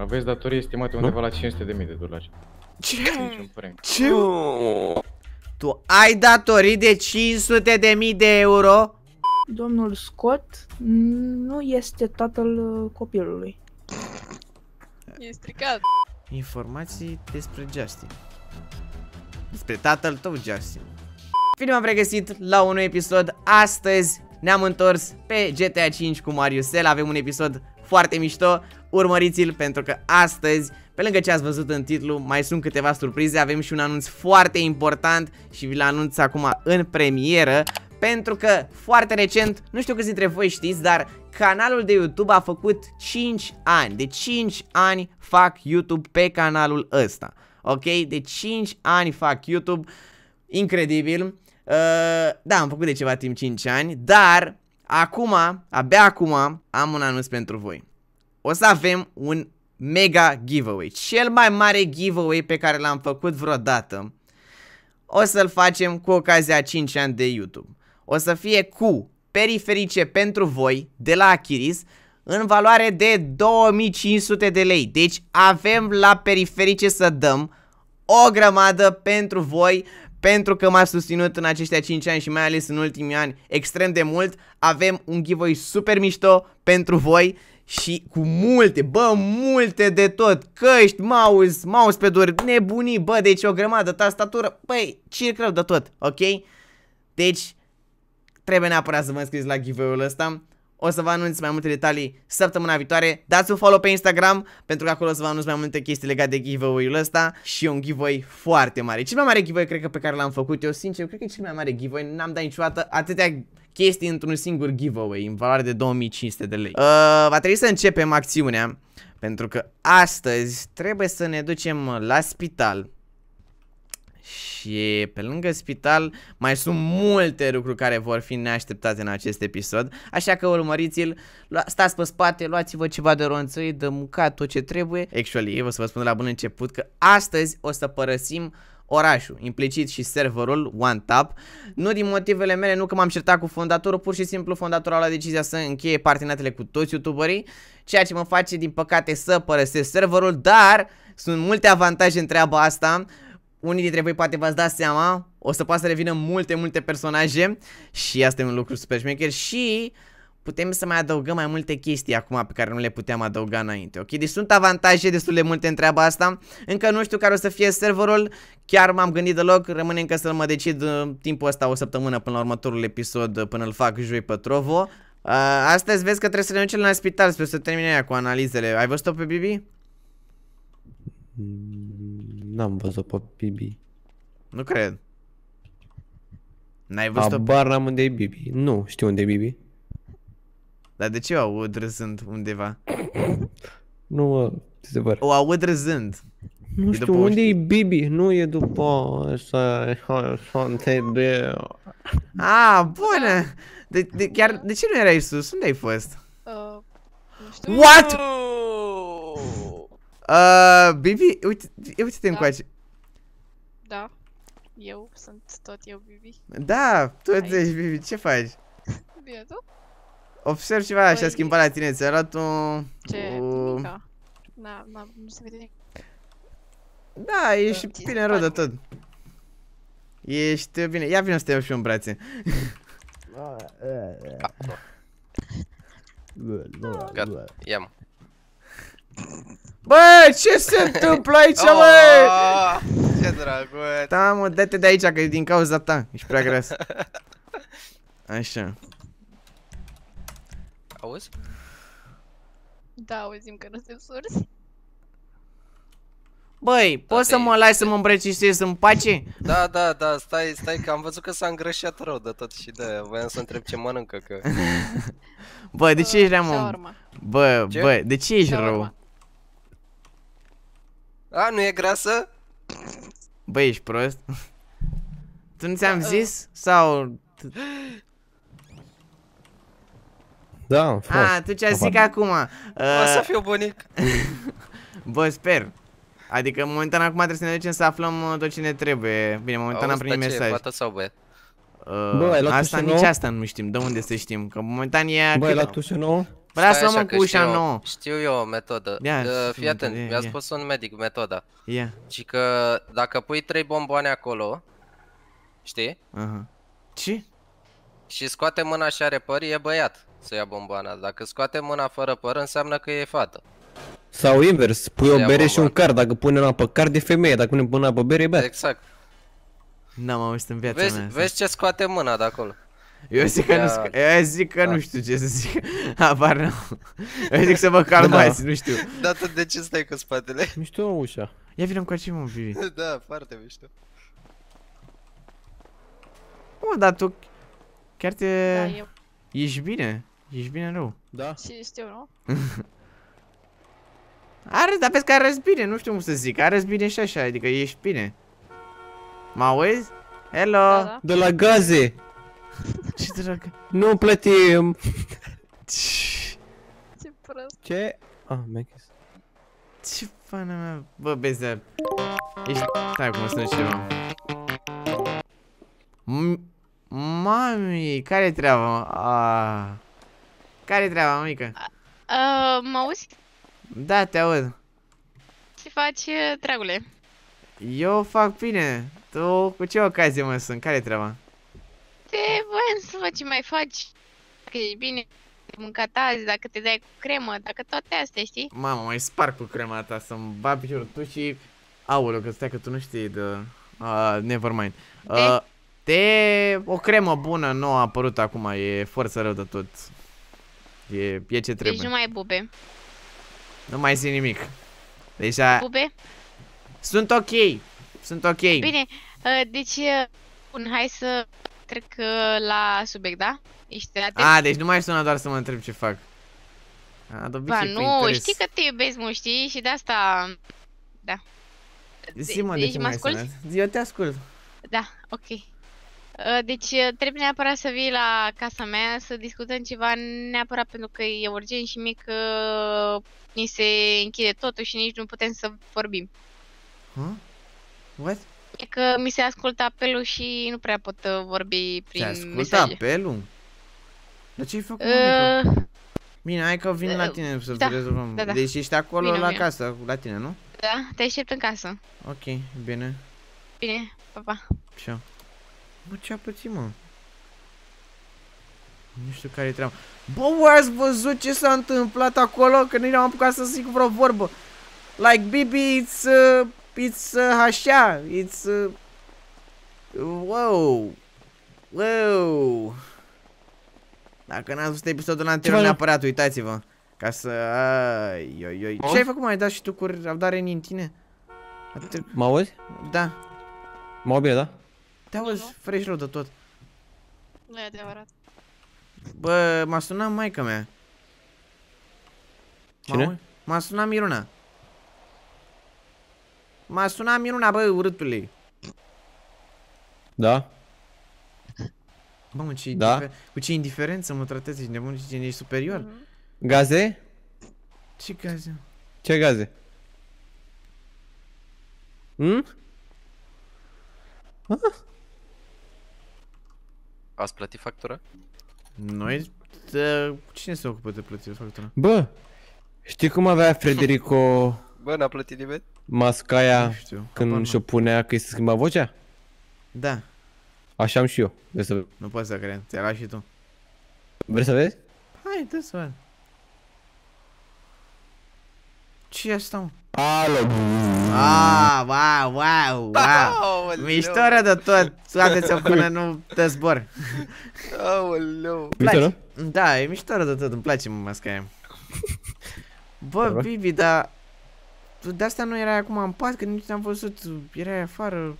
Aveți datorii estimate undeva la 500 de mii de dolari. Ce? Niciun prank. Ce? Tu ai datorii de 500 de mii de euro? Domnul Scott nu este tatăl uh, copilului. E stricat. Informații despre Justin. Despre tatăl tău, Justin. Bine m-am regăsit la un nou episod. Astăzi ne-am întors pe GTA 5 cu Mariusel. Avem un episod foarte mișto. Urmăriți-l pentru că astăzi, pe lângă ce ați văzut în titlu, mai sunt câteva surprize. Avem și un anunț foarte important și vi-l anunț acum în premieră. Pentru că foarte recent, nu știu câți dintre voi știți, dar canalul de YouTube a făcut 5 ani. De 5 ani fac YouTube pe canalul ăsta. Ok? De 5 ani fac YouTube. Incredibil. Uh, da, am făcut de ceva timp 5 ani, dar acum, abia acum, am un anunț pentru voi. O să avem un mega giveaway. Cel mai mare giveaway pe care l-am făcut vreodată. O să-l facem cu ocazia 5 ani de YouTube. O să fie cu periferice pentru voi de la Achiris în valoare de 2500 de lei. Deci avem la periferice să dăm o grămadă pentru voi pentru că m-a susținut în aceștia 5 ani și mai ales în ultimii ani extrem de mult. Avem un giveaway super mișto pentru voi și cu multe, bă, multe de tot, căști, mouse, mousepad-uri, nebunii, bă, deci o grămadă, tastatură, băi, circrău de tot, ok? Deci, trebuie neapărat să vă înscrieți la giveaway-ul ăsta. O să vă anunț mai multe detalii săptămâna viitoare. Dați un follow pe Instagram pentru că acolo o să vă anunț mai multe chestii legate de giveaway-ul ăsta și un giveaway foarte mare. Cel mai mare giveaway cred că pe care l-am făcut eu, sincer, cred că e cel mai mare giveaway. N-am dat niciodată atâtea chestii într-un singur giveaway în valoare de 2500 de lei. Uh, va trebui să începem acțiunea pentru că astăzi trebuie să ne ducem la spital și pe lângă spital mai sunt multe lucruri care vor fi neașteptate în acest episod Așa că urmăriți-l, stați pe spate, luați-vă ceva de ronțăi, de mâncat, tot ce trebuie Actually, o să vă spun de la bun început că astăzi o să părăsim orașul, implicit și serverul OneTap. Nu din motivele mele, nu că m-am certat cu fondatorul, pur și simplu fondatorul a luat decizia să încheie parteneriatele cu toți youtuberii. Ceea ce mă face din păcate să părăsesc serverul, dar sunt multe avantaje în treaba asta. Unii dintre voi poate v-ați dat seama, o să poată să revină multe, multe personaje și asta e un lucru super șmecher. Și putem să mai adăugăm mai multe chestii acum pe care nu le puteam adăuga înainte, ok? Deci sunt avantaje destul de multe în treaba asta, încă nu știu care o să fie serverul, chiar m-am gândit deloc, rămâne încă să mă decid uh, timpul ăsta o săptămână până la următorul episod, uh, până îl fac joi pe Trovo. Uh, astăzi vezi că trebuie să ne ducem la spital spre să termine aia cu analizele, ai văzut-o pe Bibi? N-am văzut pe Bibi. Nu cred. N-ai văzut-o? Abar n-am unde e Bibi. Nu știu unde e Bibi. Dar de ce o aud râzând undeva? Nu mă, se pare. O aud râzând. Nu E știu după o unde e Bibi. Nu e după așa, așa, de... Ah, bună! De, de, chiar, de ce nu erai sus? Unde ai fost? Uh, nu știu. What? Uh, Bibi, uite, uite-te Da. încoace. Da. Eu sunt tot eu, Bibi. Da, tu Aici. ești Bibi, ce faci? Bine, tu? Observ ceva așa Păi- schimbat la tine, ți-a luat un... Ce? un- Nimica. Na, na, nu se vede nimic. Da, ești ți bine se rău de pare. tot. Ești bine, ia vină să te iau și eu în brațe. Gata, ia-mă. Bă, ce se întâmplă aici, bă? Oh, ce drăguț. Da, mă, dă-te de aici, că e din cauza ta. Ești prea gras. Așa. Auzi? Da, auzim că nu suntem surzi. Băi, poți să te- mă lași să mă îmbrăcișez în pace? Da, da, da, stai, stai că am văzut că s-a îngrășat rău de tot și de voiam să întreb ce mănâncă că... Bă, de ce ești rea, mă? Shawarma. Bă, Ce? bă, de ce ești rău? Shawarma. A, nu e grasă? Bă, ești prost? Tu nu ți-am Da, zis? Sau... Da, am fost. A, tu ce zic acum? O să Uh, fiu bunic. bă, sper. Adică momentan acum trebuie să ne ducem să aflăm uh, tot ce ne trebuie. Bine, momentan am Auzi, primit dar ce, mesaj. Fată sau băiat? Uh, Bă, ai luat asta tușă nici nouă? asta nu știm, de unde să știm, că momentan e... Bă, ai cât- luat tușă nouă? Bă, lasă Stai mă așa cu că ușa știu eu- nouă. Știu eu o metodă. Ia, Uh, zi Fii metodă, atent, ia, mi-a ia. spus un medic metoda. Ia. Și că dacă pui trei bomboane acolo, știi? Aha. Ce? Și scoate mâna și are păr, e băiat să ia bomboana. Dacă scoate mâna fără păr, înseamnă că e fată. Sau invers, pui o Ia bere și un bomba. car, dacă pune mâna pe card e femeie, dacă pune mâna pe bere e băiat. Exact. N-am auzit în viața Vezi, mea asta. vezi ce scoate mâna de acolo. Eu zic că nu, Ia. sc- eu zic că Da. nu știu ce să zic. Apar nu. Eu zic să vă calmați, nu știu. Dar tu de ce stai cu spatele? Mișto ușa. Ia vină cu mă, Vivi. da, foarte mișto. Mă, dar tu chiar te... Da, eu Ești bine? Ești bine rău. Da. și știu, nu? Are, dar vezi că arăți bine, nu știu cum să zic. Arăți bine și așa, adică ești bine. Mă auzi? Hello! Da, da. De la gaze. Ce dragă? Nu plătim. Ce prost. Ce? Ah, mi-a chis. Ce fana mea? Bă, Bezea. Ești... Stai cum sună ceva. M- Mami, care-i treaba, mă? Ah. Care-i treaba, mică? Uh, mă auzi? Da, te aud. Ce faci, uh, dragule? Eu fac bine. Tu cu ce ocazie mă sunt? Care-i treaba? Te voiam să văd ce mai faci. Dacă ești bine, mâncat azi, dacă te dai cu cremă, dacă toate astea, știi? Mamă, mai sparg cu crema ta să-mi bag piciorul tu și... Aoleu, că stai că tu nu știi de... Uh, never mind. Uh, te... O cremă bună nouă a apărut acum, e forță rău de tot. E, e ce trebuie. Deci nu mai ai bube. Nu mai zic nimic. Deja... Bube? Sunt ok. Sunt ok. Bine, uh, deci, uh, bun, hai să trec uh, la subiect, da? Ești atent? A, deci nu mai sună doar să mă întreb ce fac. A, de Ba obicei pe nu, interes. știi că te iubesc, mă, știi? Și de asta... Da. Zi-mă de deci ce mă mai asculti? sunat. Eu te ascult. Da, ok. Uh, Deci uh, trebuie neapărat să vii la casa mea să discutăm ceva neapărat pentru că e urgent și mic uh, ni se închide totul și nici nu putem să vorbim. Huh? What? E că mi se ascultă apelul și nu prea pot uh, vorbi Te prin ascult mesaje. apelul? Dar ce-ai făcut, mămică? Uh, Bine, hai că vin la uh, tine să da, rezolvăm. da, da. Deci ești acolo Vino, la vino. casă, la tine, nu? da, te aștept în casă. Ok, bine. Bine, pa, pa. Ce? Bă, ce-a pățit, mă? Nu știu care-i treaba. Bă, voi ați văzut ce s-a întâmplat acolo? Că nu am apucat să zic vreo vorbă. Like, Bibi, it's, uh, it's uh, așa, it's, uh, wow, wow. Dacă n-ați văzut episodul anterior, faci, mă? neapărat uitați-vă. Ca să, ai, oi, oi. Ce ai făcut mai dat și tu cu răbdare în tine? Atât, Mă auzi? da, Mă auzi bine, da? Te auzi fresh rău de tot. Nu e adevărat. Bă, m-a sunat maica mea. Cine? M-auzi? M-a sunat Miruna. M-a sunat Miruna, bă, urâtule. Da? Bă, mă, ce Da? indifer- cu ce indiferență mă tratezi, ești nebun, ce ești superior? Mhm. Gaze? Ce gaze? Ce gaze? Hm? Ați plătit factura? Noi, tă, cine se ocupă de plătirea factura? Bă, știi cum avea Frederico Bă, n-a plătit nimeni? mascaia Nu știu. habar când n-am. și-o punea că îi se schimba vocea? Da, Așa am și eu. Vrei să, nu pot să cred, ți-a luat și tu. vrei să vezi? Hai, dă să văd. Ce e asta, mă? Alo! Ah, wow, wow, wow. Aoleu! Mișto rău de tot, scoateți-o până nu dă zbor. Aoleu! Mișto, nu? Da, e mișto rău de tot, îmi place mă masca aia. Bă, Bă. Bibi, dar... Tu de asta nu erai acum în pat, că nici n-am văzut, erai afară.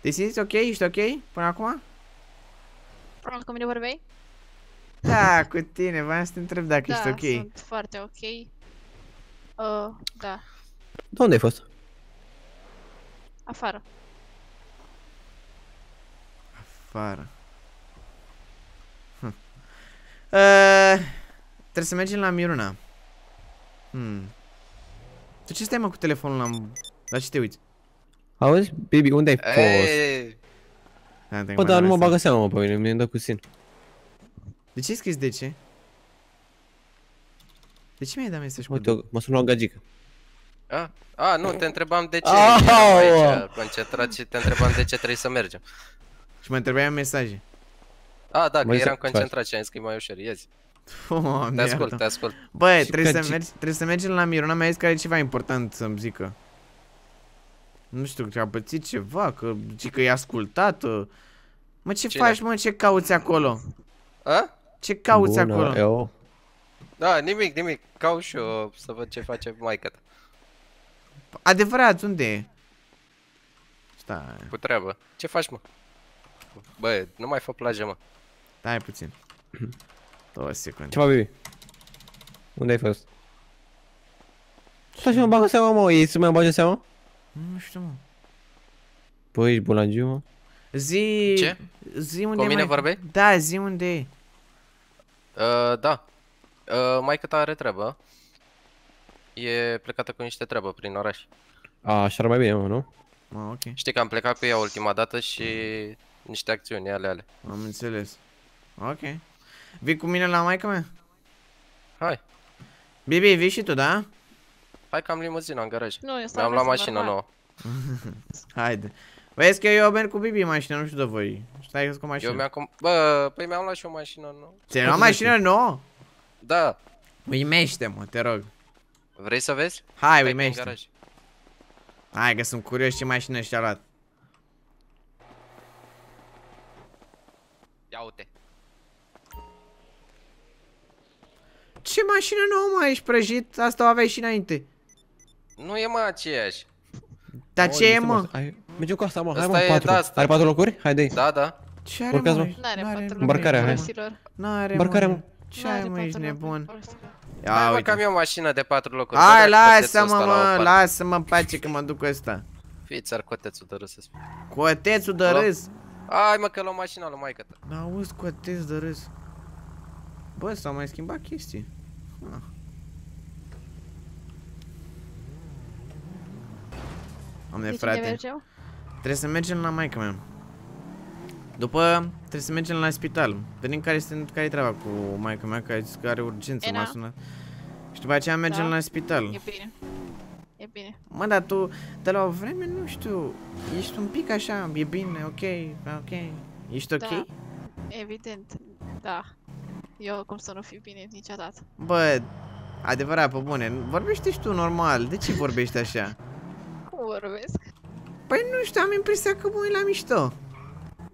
Te simți ok? Ești ok până acum? Probabil cu mine vorbeai? Da, cu tine, voiam să te întreb dacă da, ești ok. sunt foarte ok. Uh, da, De unde ai fost? afară. Afară. Hm. Uh, trebuie să mergem la Miruna. Hmm. Tu ce stai mă cu telefonul la... La ce te uiți? Auzi? Bibi, unde ai fost? Ei, Da, te Bă, dar nu mă asta. bagă seama, mă, pe mine, mi-e dat cu sin. De ce ai scris de ce? De ce mi-ai dat mesaj cu Uite, mă sună o gagică. A, a, nu, te întrebam de ce Au! eram aici concentrat și te întrebam de ce trebuie să mergem. Și mă întrebai mesaje. A, da, că Măi, eram să faci. concentrat și am zis că e mai ușor, iezi. Oh, Te ascult, te ascult. Băi, Și trebuie că să, ci- mergi, trebuie să mergem la Miruna, mi-a zis că are ceva important să-mi zică. Nu știu, că a pățit ceva, că, ci că e ascultată. Mă, ce Cine? faci, mă, ce cauți acolo? A? Ce cauți Bună, acolo? Eu. Da, nimic, nimic. Caut și eu să văd ce face maică Adevărat, unde e? Stai, cu treabă. Ce faci, mă? Bă, nu mai fă plajă, mă. stai puțin. Două secunde. Ce faci, baby? Unde ai fost? Stai și mă bagă seama, mă, ei să mă bage seama? Nu știu, mă. Păi, ești bulangiu, mă? Zi... Ce? Zi unde Cu e mine mai- vorbeai? Da, zi unde e. Uh, da. Uh, maică ta are treabă. E plecată cu niște treabă prin oraș. A, așa ar mai bine, mă, nu? Mă, ok. Știi că am plecat cu ea ultima dată și niște acțiuni ale ale. Am înțeles. Ok. Vii cu mine la maica mea? Hai, Bibi, vii și tu, da? hai că am limuzina în garaj. Nu, eu stau Mi-am luat acasă, mașină normal. nouă. Haide. Vezi că eu merg cu Bibi în mașină, nu știu de voi. Stai cu mașină. Eu mi-am cum... Bă, păi mi-am luat și o mașină nouă. Ți-ai luat mașină nouă? Da. Uimește-mă, te rog. Vrei să vezi? Hai, Stai în uimește. garaj. Hai că sunt curios ce mașină și-a luat. Ia uite. Ce mașină nouă, mă, ești prăjit? Asta o aveai și înainte. Nu e mai aceeași. Dar Oh, ce e, este, mă? Hai, mergem cu asta, mă, hai, Asta mă, e patru. de asta. Are patru locuri? Haide. Da, da. Ce are, Urcați, mă? mă. N-are N-are, patru mă. Îmbarcarea, hai. Folosiror. N-are, Îmbarcarea, mă. Mă. Ce N-are ai, mă, patru ești locuri nebun? folosiror. Ia Hai mă uite. că am eu o mașină de patru locuri. Hai, Dă-le cotețul lasă-mă, ăsta la o mă, parte. lasă-mă în pace că mă duc cu ăsta. Fii țar cotețul de râs să spun. Cotețul de Alo? râs. Hai mă că luăm mașina lui maică ta. Da, auzi, coteț de râs. Bă, s-au mai schimbat chestii. Ah. Am de De cine frate. mergem? Trebuie să mergem la maica mea. După, trebuie să mergem la spital. Vedem care este care treaba cu maica mea, că a zis că are urgență, E, m-a na. sunat. Și după aceea mergem Da. la spital. E bine. E bine. Mă, dar tu, de la o vreme, nu știu, ești un pic așa, e bine, ok, ok. Ești ok? Da. Evident. Da. Eu cum să nu fiu bine niciodată. Bă, adevărat, pe bune, vorbești și tu normal, de ce vorbești așa? Cum vorbesc? Păi nu știu, am impresia că mă uit la mișto.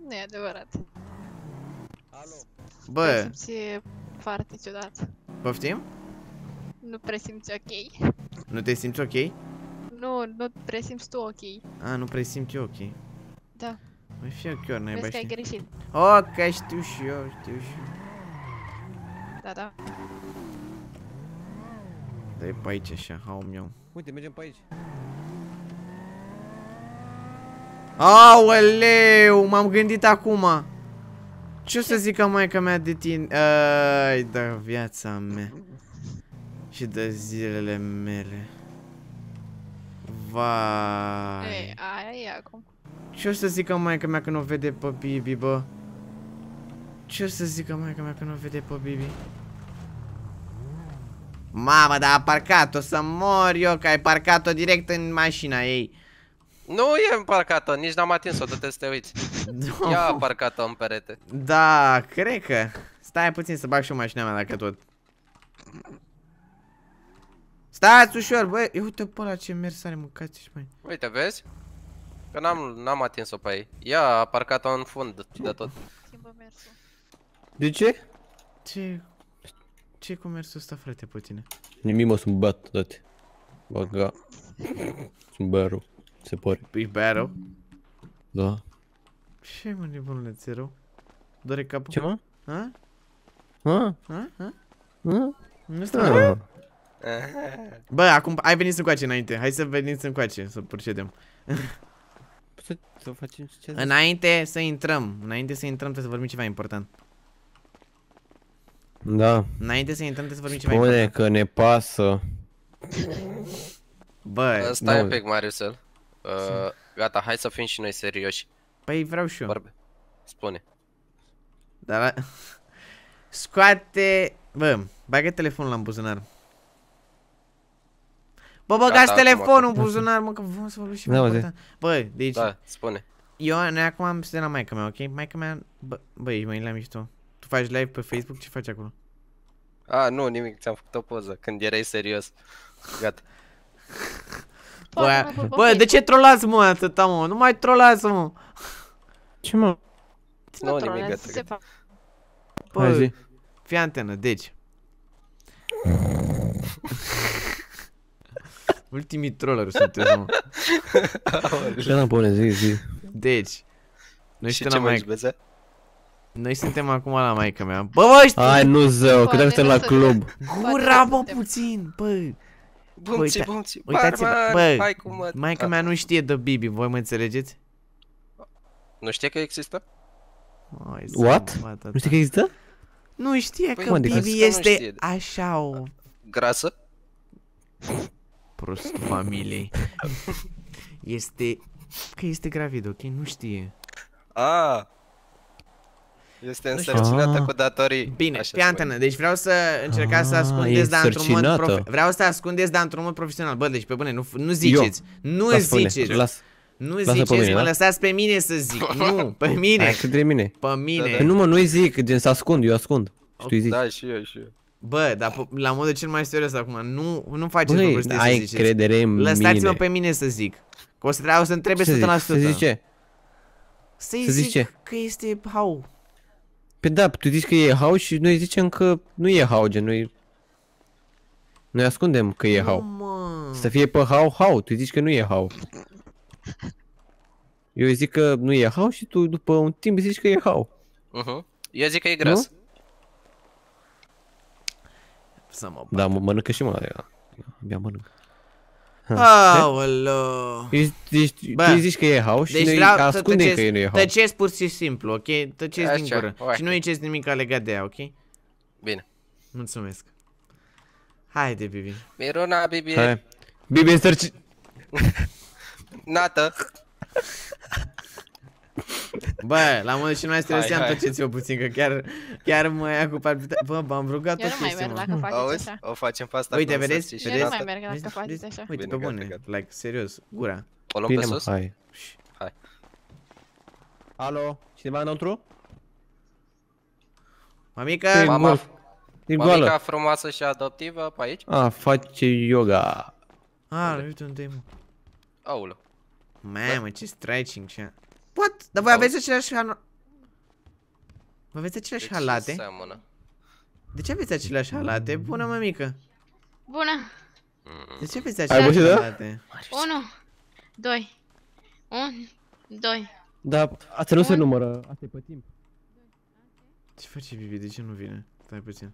Nu e adevărat. Bă, Presimți foarte ciudat. poftim? Nu presimți ok. Nu te simți ok? Nu, nu presimți tu ok. A, nu presimt eu ok. Da. Mai fie chiar, n-ai Vezi că ai știi. greșit. Ok, știu și eu, știu și eu. Da, da. Dă-i pe aici așa, hau meu. Uite, mergem pe aici. Aoleu, m-am gândit acum. Ce o să zică maica mea de tine? Ai, da, viața mea. Și de zilele mele. Vai. E, aia e acum. Ce o să zică maica mea când o vede pe Bibi, bă? Ce o să zică maica mea când o vede pe Bibi? Mamă, dar a parcat-o să mor eu, că ai parcat-o direct în mașina ei. Nu e împarcată, nici n-am atins-o, du-te să te uiți. Ia a parcat-o în perete. Da, cred că. Stai puțin să bag și eu mașina mea dacă tot. Stați ușor, băi. Ia uite pe ăla ce mers are, mâncați și mai. Uite, vezi? Că n-am, n-am atins-o pe ei. Ia a parcat-o în fund de tot. Schimbă mersul. De ce? Ce... ce cu mersul ăsta, frate, pe tine? Nimic, mă, sunt bat, date. Baga. Sunt băru. Se pare. Ești băiat Da. Ce mă, nebunule, ți rău? Doare capul? Ce, mă? Ha? Ha? Ha? Ha? Ha? Nu stai? Ha? Bă, acum ai venit încoace înainte. Hai să veniți încoace, să procedem. Să, să facem ce Înainte să intrăm. Înainte să intrăm trebuie să vorbim ceva important. Da. Înainte să intrăm trebuie să vorbim ceva Spune important. că ne pasă. Bă, Stai nu. un pic, Mariusel. Uh, gata, hai să fim și noi serioși. păi vreau și eu. Vorbe. Spune. Dar la... Scoate... Bă, bagă telefonul la în buzunar. Bă, băgați Gata, acum, telefonul în buzunar, mă, că vreau să vorbesc și Da, mai zi. important. Bă, deci, Da, spune. eu, noi acum am suntem la maica mea, ok? Maica mea, bă, bă, ești mai la mișto. Tu faci live pe Facebook? Ce faci acolo? A, nu, nimic, ți-am făcut o poză când erai serios. Gata. Bă, bă, de ce trolați, mă, atâta, mă? Nu mai trolați, mă. Ce mă? Nu, nimic, trolează, gata, se gata. Bă, Hai zi. fii antenă, deci. Ultimii trolleri sunteți, mă. Ce n-am pune, zi, zi. Deci. Noi Și suntem ce la mai maica. beze? Noi suntem acum la maica mea. Bă, bă, știi? Hai, nu zău, că Poate dacă suntem nu la să- club. Gura, bă, suntem. puțin, bă. Bumți, Uita- bumți, Uitați-vă, barman, bă, hai cu mă. maica Ah, mea nu știe de Bibi, voi mă înțelegeți? Nu știe că există? Hai, să What? mă bată Nu știi ta. că există? Nu știe Păi, că cum adică? Bibi Că nu este știe. așa o Grasă? prost familiei. Este... Că este gravid, ok? Nu știe. A. Este Nu știu. însărcinată Ah. cu datorii. Bine, Așa fii se antenă, deci vreau să încercați să Ah, ascundeți, e dar într-un mod însărcinată. profe- Vreau să ascundeți, dar într-un mod profesional. Bă, deci pe bune, nu, nu ziceți. Nu Lasă pe mine, ziceți. Las. Nu lasă pe ziceți, mine, mă da? lăsați pe mine să zic. Nu, pe mine. Hai către mine. Pe mine. Da, Păi nu mă, nu-i zic, gen să ascund, eu ascund. Și tu îi zici. Da, și eu, și eu. Bă, dar pe- la modul cel mai serios acum, nu, nu faceți Băi, lucruri să ai ziceți. credere în Lăsați-mă mine. pe mine să zic. Că o să trebuie să întrebe Ce 100%. zici? Să zici ce? Să-i Să zic, zici ce? că este hau. Pe da, tu zici că e hau și noi zicem că nu e hau, gen, noi... Noi ascundem că e Nu, hau. mă. Să fie pe hau, hau, tu zici că nu e hau. Eu zic că nu e hau și tu după un timp zici că e hau. Uh-huh. Eu zic că e gras. Să mă Da, mă mănâncă și mă, abia mănânc. Aoleu. Deci, deci Bă, tu îi zici că e hau și Deci noi vreau să ascundem că tăceți, nu e hau. tăceți pur și simplu, ok? Tăceți din Așa, gură. ok. Și nu ziceți nimic legat de ea, ok? Bine. Mulțumesc. Haide, Bibi. Miruna, Bibi, Hai. Bibi însărci... nată. Bă, la modul cel mai stresant hai. tăceți-o puțin, că chiar, chiar mă ia cu palpita... Bă, m-am rugat Eu o nu mai chestie, merg mă. dacă faceți Auzi? așa. O facem pe asta Uite, cu vedeți? însărci și Eu nu Vedeți? mai nată. merg dacă Vezi? faceți Vezi? așa. Uite, Bine, pe gata, bune, gata. like, serios, gura. O luăm Bine, pe mă, sus? hai. Hai. Alo? Cineva înăuntru? Mamica, Păi, Mama, mă, E mamica goală. frumoasă și adoptivă pe aici? A, face yoga. a, uite unde e, mă. Aulă. Mamă, ce stretching, ce... What? Dar voi aveți aceleași hano... Vă aveți aceleași halate? Seamănă. De ce aveți aceleași halate? Bună, mămică. Bună. De ce aveți Ai aceleași văzut, da? halate? 1, 2, 1, 2. Dar asta nu se numără. Asta e pe timp. Ce face Bibi? De ce nu vine? Stai puțin.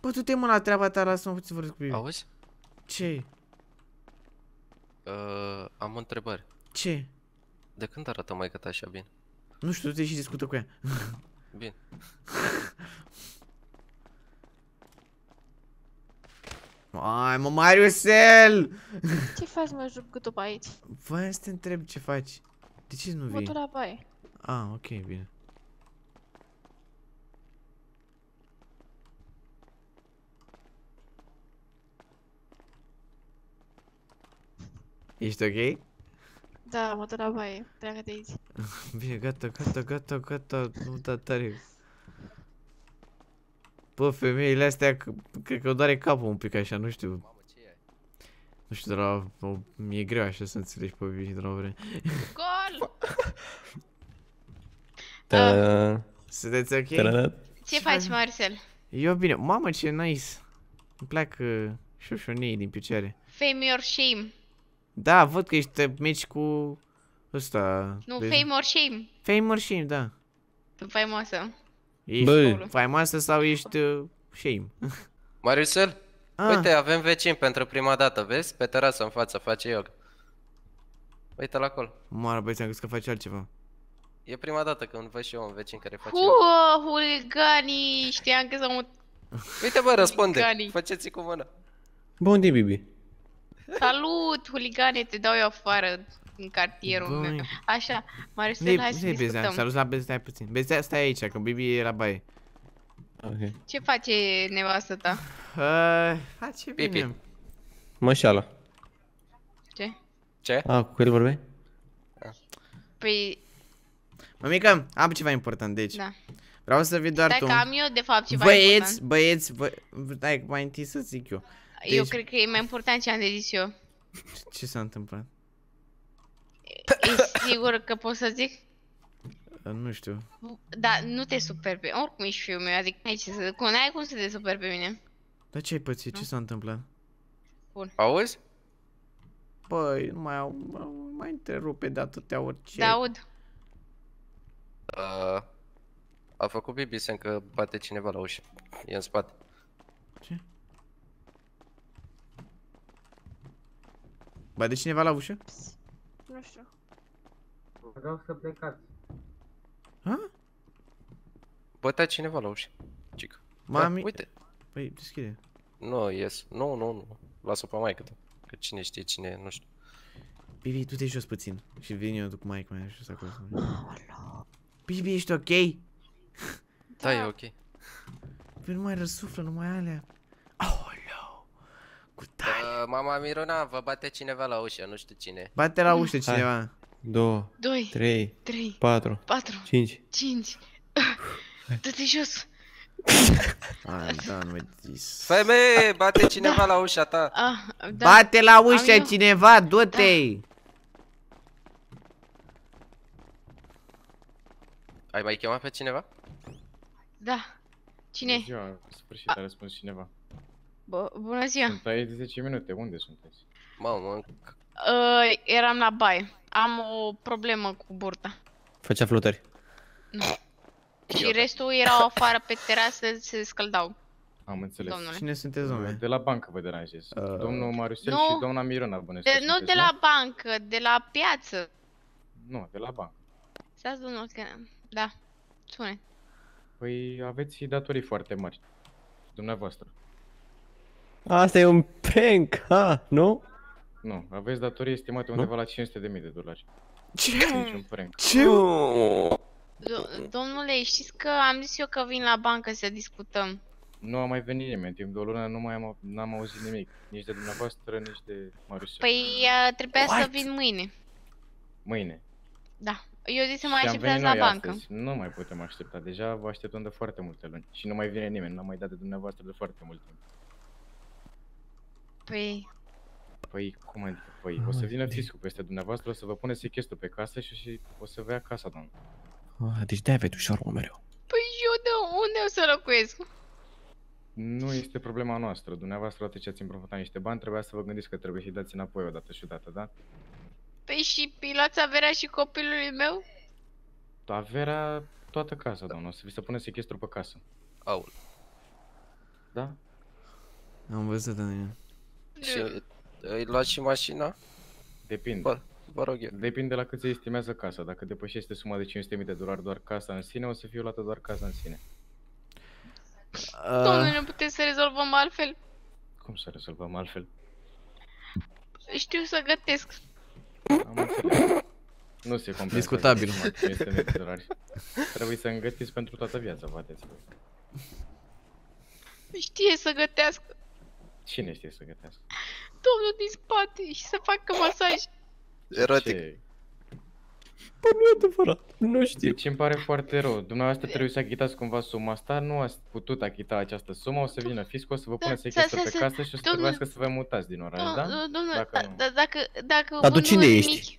Bă, tu te mă la treaba ta, lasă-mă puțin să vorbesc cu Bibi. Auzi? Ce? Uh, am o întrebare. Ce? De când arată mai ta așa bine? Nu știu, du-te și discută cu ea. Bine. Ai, mă, Mariusel! Ce faci, mă, jup gâtul pe aici? Voiam să te întreb ce faci. De ce nu Mă vii? tu la baie. Ah, ok, bine. Ești ok? Da, mă duc la baie. Pleacă de aici. Bine, gata, gata, gata, gata, nu da tare. Bă, femeile astea, c- cred că o doare capul un pic așa, nu știu. Nu știu, de la... O, mi-e greu așa să înțelegi pe Bibi de la o vreme. Gol! Ta Sunteți ok? ta Ce faci, Marcel? Eu bine, mamă ce nice. Îmi plac uh, șoșonii din picioare. Fame or shame. Da, văd că ești te meci cu ăsta. Nu, de- fame or shame. Fame or shame, da. Faimoasă. Ești Bă. faimoasă sau ești uh, shame? Mariusel? Ah, Uite, avem vecin pentru prima dată, vezi? Pe terasă în față, face yoga. Uite-l acolo. Moară băieți, am crezut că faci altceva. E prima dată când văd și eu un vecin care face yoga. Uă, huliganii! Știam că s-au mut... Uite bă, răspunde. Gani. Faceți cu mâna. Bun din Bibi. Salut, huligane, te dau eu afară în cartierul Băi. meu. Așa, Marcel, Nu-i hai să nu-i Bezea, discutăm. salut la Bezea, stai puțin. Bezea, stai aici, că Bibi e la baie. Ok. Ce face nevastă ta? Uh, face Pipi. bine. Mășeala. Ce? Ce? A, cu el vorbeai? Păi, Mămică, am ceva important de aici. da. Vreau să vii doar Stai tu. că am eu, de fapt, ceva Băieți, important. băieți, bă... Stai, mai întâi să zic eu. Eu deci- cred că e mai important ce am de zis eu. Ce, ce s-a întâmplat? E sigur că pot să zic? Uh, Nu știu. Da, nu te super pe... Oricum ești fiul meu, adică n-ai ce să... Cum, n-ai cum să te super pe mine. Dar ce ai pățit? Ce s-a întâmplat? Auzi? Băi, nu mai au, mă- mai întrerupe de atâtea ori. Ce? Da, aud. Uh, a făcut Bibisen că bate cineva la ușă. E în spate. Ce? Bate cineva la ușă? Nu știu. Vreau să plecați. Ha? Bătea cineva la ușă. Cică. Mami... Da, uite. Păi, deschide. Nu, ies. Nu, nu, nu. Lasă-o pe maică ta. Că cine știe cine e, nu știu. Bibi, tu te jos puțin. Și vin eu cu Mike mai jos acolo. Bibi, ești ok? Da, e ok. Păi nu mai răsuflă, nu mai alea. Aoleu. Cu tare. Uh, mama Miruna, vă bate cineva la ușă, nu știu cine. Bate la ușă cineva. 2, 2, 3, 3, 4, 4, 5. 5. Dă-te jos. Ah, da, nu mai zis. Femeie, bate cineva la ușa ta. Ah, da. Bate la ușă eu. cineva, du-te! Ai mai chemat pe cineva? Da. Cine? Bună ziua, în sfârșit a răspuns cineva. Bă, bună ziua. Sunt aici de 10 minute, unde sunteți? Mamă, Uh, eram la baie. Am o problemă cu burta. Făcea flotări. Și restul erau afară pe terasă, se scăldau, Am înțeles. domnule. Cine sunteți, domnule? De la bancă vă deranjez. Uh, Domnul Mariusel nu. și doamna Mirona bănesc că De, nu sunteți, de la bancă, de la piață. Nu, de la bancă. Stați, domnul, că... Da, spune. Păi aveți datorii foarte mari. Dumneavoastră. Asta e un prank, ha, nu? Nu, aveți datorii estimate undeva la 500.000 de dolari. Ce? Niciun prank. Ce? Do- domnule, știți că am zis eu că vin la bancă să discutăm. Nu a mai venit nimeni, timp de o lună nu mai am, n-am auzit nimic. Nici de dumneavoastră, nici de Mariusel. Păi uh, trebuia să What? vin mâine. Mâine. Da. Eu zic să mai Și am așteptați venit la noi bancă. astăzi. Nu mai putem aștepta. Deja vă așteptăm de foarte multe luni. Și nu mai vine nimeni. N-am mai dat de dumneavoastră de foarte mult timp. Păi, Păi, cum adică? Păi, o să vină fiscul peste dumneavoastră, o să vă pune sechestru pe casă și, și o să vă ia casa, doamnă. Ah, deci de-aia vei tu șoarmă mereu. păi eu de unde o să locuiesc? Nu este problema noastră. Dumneavoastră, odată ce ați împrumutat niște bani, trebuia să vă gândiți că trebuie să-i dați înapoi odată și odată, da? Păi și pilați averea și copilului meu? Averea toată casa, doamnă. O să vi se pune sechestru pe casă. Aul. Da? Am văzut, domnule. Și îi luați și mașina? Depinde. Bă, vă rog eu. Depinde la cât se estimează casa. Dacă depășește suma de 500.000 de dolari doar casa în sine, o să fie luată doar casa în sine. Domnule, Uh, nu putem să rezolvăm altfel? Cum să rezolvăm altfel? Știu să gătesc. Am înțeles. Nu se compensează Discutabil. suma de 500.000 de dolari. Trebuie să îngătiți pentru toată viața, vedeți. Știe să gătească. Cine știe să gătească? Domnul din spate și să facă masaj. Erotic. Ce? Bă, nu e adevărat, nu știu. Deci îmi pare foarte rău. Dumneavoastră trebuie să achitați cumva suma asta, nu ați putut achita această sumă, o să vină fiscul, o să vă Da, pune să- sechestru să- pe să- casă și o să domnul- trebuiască să vă mutați din oraș, da? Domnule, Dacă da, nu. da, dacă, dacă Dar tu nu cine nimic, ești?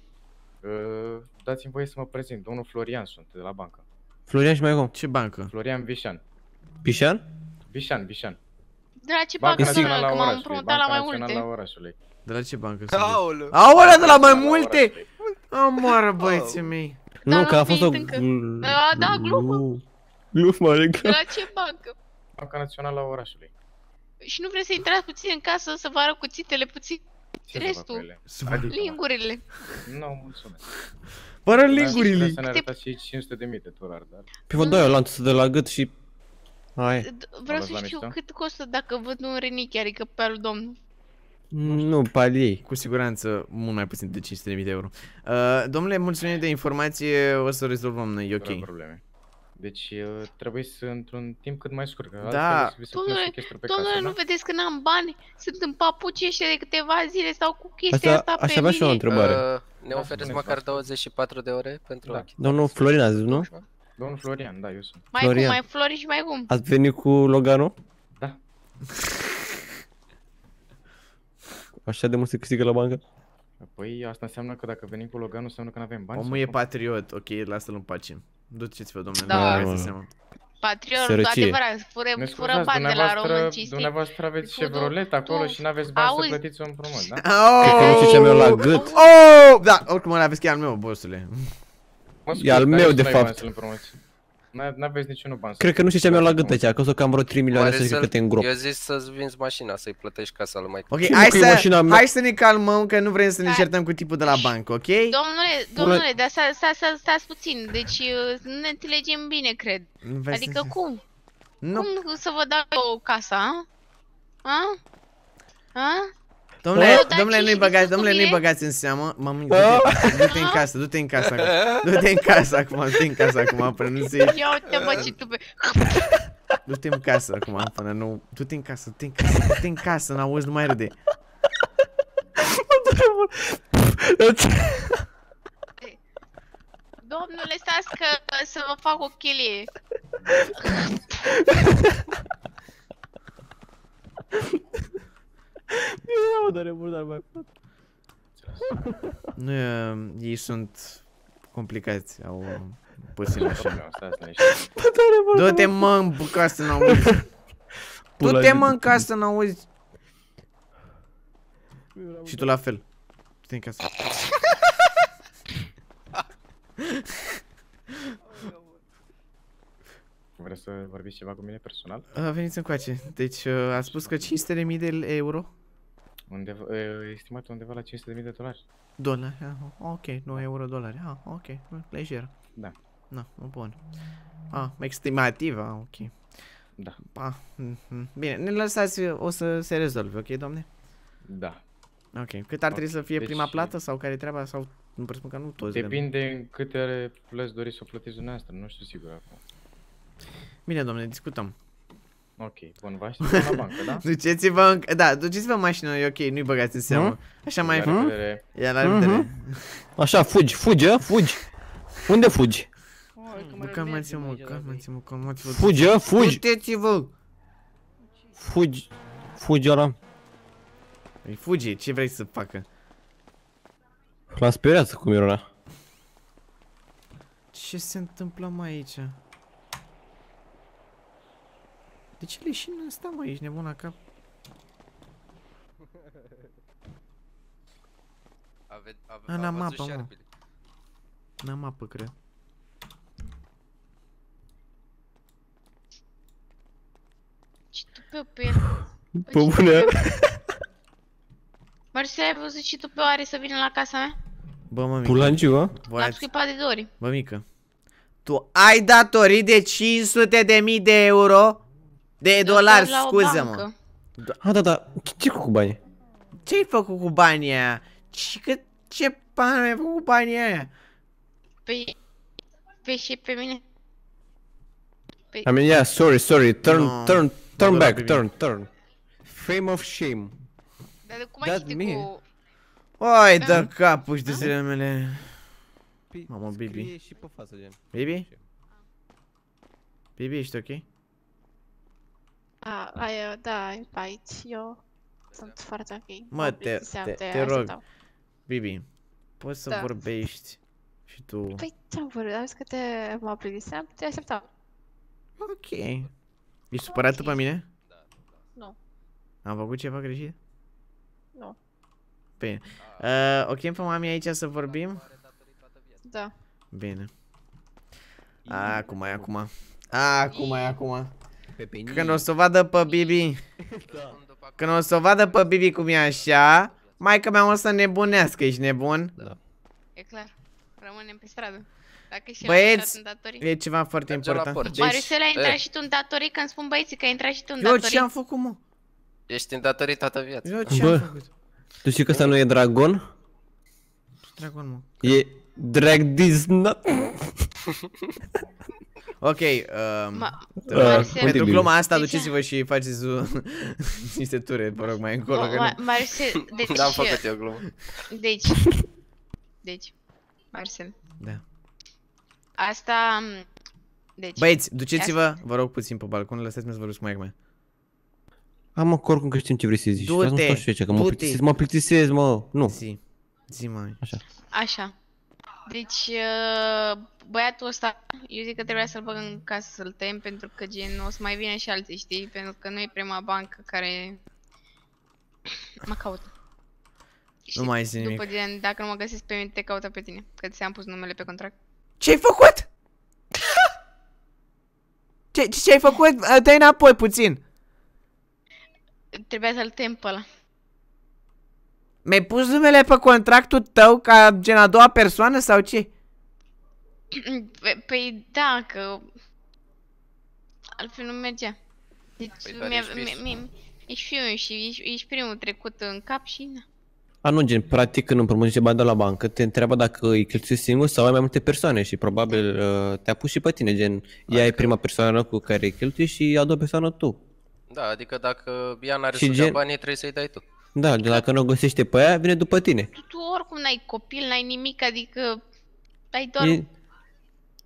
Uh, dați-mi voie să mă prezint. Domnul Florian sunt de la bancă. Florian și mai cum? ce bancă? Florian Vișan. Pișan? Vișan, Vișan. De la ce Banca bancă, Națională domnule, Națională că a m-am orașului. împrumutat la Banca mai Națională multe. a orașului. De la ce bancă sunteți? Aoleu. Aolea, de la mai Națională a multe! orașului. Amoară, băieții mei. Da, Nu, că a nu, fost o... venit încă. Da, da, glumă. Glumă, are De la ce bancă? Banca Națională a orașului. Și nu vreți să intrați puțin în casă să vă arăt cuțitele puțin? Ce să fac Restul. cu ele? Să vă- Adică, Lingurile. Nu, mulțumesc. Fără Trebuie lingurile. să ne arătați și 500 de mii de dolari, dar... Pe vă doi o lanță de la gât și... Hai. D- Vreau luat să la știu mișto? cât costă dacă văd un renichi, adică pe al domnul. Nu, paliei. Cu siguranță mult mai puțin de 500.000 de euro. Uh, domnule, mulțumim de informație, o să o rezolvăm noi, e Fără ok. probleme. Deci uh, trebuie să într-un timp cât mai scurt. Că Da. altfel vi se pune Domnule, sechestrul pe Domnule, casă, nu da? vedeți că n-am bani? Sunt în papuci ăștia de câteva zile sau cu chestia Asta, asta aș pe avea și eu o mine. întrebare. Uh, ne Da, oferiți spuneți, măcar vă 24 de ore pentru Da. achiziție? Domnul Florin a zis, nu? Domnul Florian, da, eu sunt. Mai Florian. cum, mai flori și mai cum. Ați venit cu Loganul? Da. Așa de mult se câștigă la bancă? Păi asta înseamnă că dacă venim cu Loganul înseamnă că nu avem bani. Omul sau e cum? patriot, ok, lasă-l în pace. Duceți-vă, domnule, Da. nu Da, dați mă. seama. Patriot, Sărăcie. adevărat, fură, Ne fură scuzați, bani de la dumneavoastră, român cinstiți. dumneavoastră aveți Tu- Chevrolet acolo tu- și n-aveți bani auzi. să plătiți un împrumut, da? Cred că nu știu ce mi-au la gât. Oh! Da, oricum ăla aveți că e al meu, bossule. Mă E al dar meu, nici de n-ai bani fapt. să-l împrumuți. N- N-aveți niciunul bani să Cred că nu știu ce mi-au la gât aici, că o să cam vreo 3 milioane să zic Maricel, că te îngrop. Eu zis să-ți vinzi mașina, să-i plătești casa lui Mike. Ok, Ce, mă, hai că e să, mașina mea? hai să ne calmăm, că nu vrem să ne Hai. certăm cu tipul de la bancă, ok? Domnule, domnule, dar sta, sta, sta, stați puțin, deci uh, nu ne înțelegem bine, cred. Nu vrei Adică să... cum? Nu, Cum să vă dau eu casa, a? A? A? Domnule, dar domnule, nu-i băgați, domnule, nu-i băgați în seamă. Mami, du-te, du-te în casă, du-te în casă acum. Du-te în casă acum, du-te în casă acum, până nu se... Ia uite bă ce tu. Du-te în casă acum, până nu... Du-te în casă, du-te în casă, du-te în casă, n-auzi, nu mai râde. Domnule, stați că să vă fac o chelie. Nu, e, ei sunt complicați, au puțin așa. Problemă, stați liniștiți. Du-te mă în casă, n-auzi. Du-te mă în casă, n-auzi. Și tu la fel. Du-te în casă. Vreți să vorbiți ceva cu mine personal? Uh, veniți încoace. Deci, uh, a spus că 500.000 de euro. Undeva, e, estimat undeva la 500.000 de dolari. Dolari. Ah, ok, nu euro, dolari. Ah, ok, lejer. Da. Na, bun. Ah, estimativ, ah, ok. Da. Ah, mhm. Bine, ne lăsați, o să se rezolve, ok, domne? Da. Ok. Cât ar Ok, trebui să fie deci- prima plată sau care e treaba sau nu presupun că nu toți. le- Depinde în câte plăți doriți să o plătiți dumneavoastră, nu știu sigur acum. Bine, domne, discutăm. Ok, bun, vă aștept la bancă, da? Duceți-vă în... Da, duceți-vă în mașină, e ok, nu-i băgați în seamă. Așa mai... La revedere. Ia la revedere. Așa, fugi, fugi, a? fugi. Unde fugi? Bă, calmați-vă, mă, calmați-mă, calmați-vă. Fugi, a? fugi. Duceți-vă! Fugi. Fugi ăla. Păi fugi, ce vrei să facă? L-a speriat cum era ăla. Ce se întâmplă mai aici? De ce leșin ăsta, mă? Ești nebun la cap? Ave, ave, A, a n-am văzut apă, mă. șerpile. N-am apă, cred. Ce tu pe pe el? Pe bune. Marcel, ai văzut și tu pe oare să vină la casa mea? Bă, mă, mică. Pulangiu, a? L-am Voiați... scuipat de Dori. Bă, mică. Tu ai datorii de 500 de mii de euro? De dolari, La o scuză-mă. bancă. A, da, da. Ce, ce cu banii? Ce-ai făcut cu banii aia? Ce, că, ce bani ai făcut cu banii aia? Pe, pe și pe mine. I mean, yeah, sorry, sorry. Turn, No. turn, turn Mă back, rog, turn, turn. Fame of shame. Dar de cum ai That citit me. cu... Oi, Da. dă capul și de zilele mele. Mamă, Bibi. Scrie și pe față, gen. Bibi? Bibi, ești ok? A, ai, da, ai aici, eu sunt foarte ok. Mă, Mă te- plictiseam te- de te asta rog. tău. Bibi, poți să Da. vorbești și tu... Păi ce-am vorbit, am zis că te mă plictiseam, te așteptam. Ok. Ești supărată Ok. pe mine? Nu. Am făcut ceva greșit? Nu. Bine. Uh, ok, pe mami aici să vorbim? Da. Bine. Acum e acum. Acum e acum. Când o să o vadă pe Bibi, când o să o vadă pe Bibi cum e așa, maica mea o să nebunească, ești nebun? E clar. Rămânem pe stradă. Dacă și Băieți, el a intrat în datorii. E ceva foarte Merge la important. port. Deci, Mariusel, ai intrat Eh. și tu în datorii când spun băieții că ai intrat și tu în eu datorii. ce am făcut, mă? Ești îndatorit toată viața. Eu ce Bă. am făcut? Tu știi că ăsta nu e dragon? Dragon, mă. E, Drag this nut. Ok, um, Ma- Uh, Marcel, uite pentru bine. gluma asta De ce? duceți-vă și faceți uh, niște ture, vă rog, mai încolo. că Ma- nu. Marcel, deci... Da, am făcut eu glumă. Deci... Deci... Marcel. Da. Asta... m, Deci... Băieți, duceți-vă, vă rog, puțin pe balcon, lăsați-mă să vorbesc cu maica mea. Am acord cum că știm ce vrei să zici. Du-te, Dar nu stau și eu aici, că mă du-te. plictisesc, mă plictisesc, mă. Nu. Zi, zi mai. Așa. Deci, uh, băiatul ăsta, eu zic că trebuia să-l băg în casă să-l tăiem pentru că gen o să mai vină și alții, știi? Pentru că nu e prima bancă care mă caută. Și Nu mai zic după nimic. gen, dacă nu mă găsesc pe mine, te caută pe tine, că ți-am pus numele pe contract. Ce-ai făcut? Ce, ce, ce-ai făcut? Dă-i înapoi puțin. Trebuia să-l tăiem pe ăla. Mi-ai pus numele pe contractul tău ca gen a doua persoană sau ce? Pe- Păi da, că altfel nu mergea. Deci Păi, dar mi-a, ești mi, fiș. mi, ești fiul și ești, ești primul trecut în cap și na. A, nu, gen, practic când împrumuți bani de la bancă, te întreabă dacă îi cheltuiești singur sau ai mai multe persoane și probabil uh, te-a pus și pe tine, gen, ea e prima persoană cu care îi cheltui și a doua persoană tu. Da, adică dacă ea n-are Și să dea gen- banii, trebuie să-i dai tu. Da, de dacă nu o găsește pe ea, vine după tine. Tu, tu oricum n-ai copil, n-ai nimic, adică ai doar... E,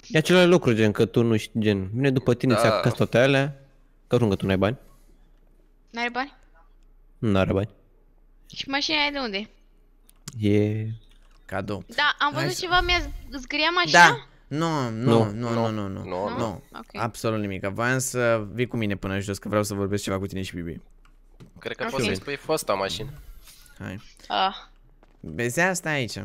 e același lucru, gen, că tu nu știi, gen, vine după tine, Da. ți-a acasă toate alea, că oricum că tu n-ai bani, N-are bani? nu are bani. Și mașina e de unde? E... Cadou. Da, am Hai văzut să- ceva, mi-a zgâria mașina? Da. Nu, nu, nu, nu, nu, nu. Nu, Nu, Ok. absolut nimic. Voiam să vii cu mine până jos, că vreau să vorbesc ceva cu tine și Bibi. Cred că Ok. poți să-i spui fosta mașină. Hai. Ah. Vezi asta aici.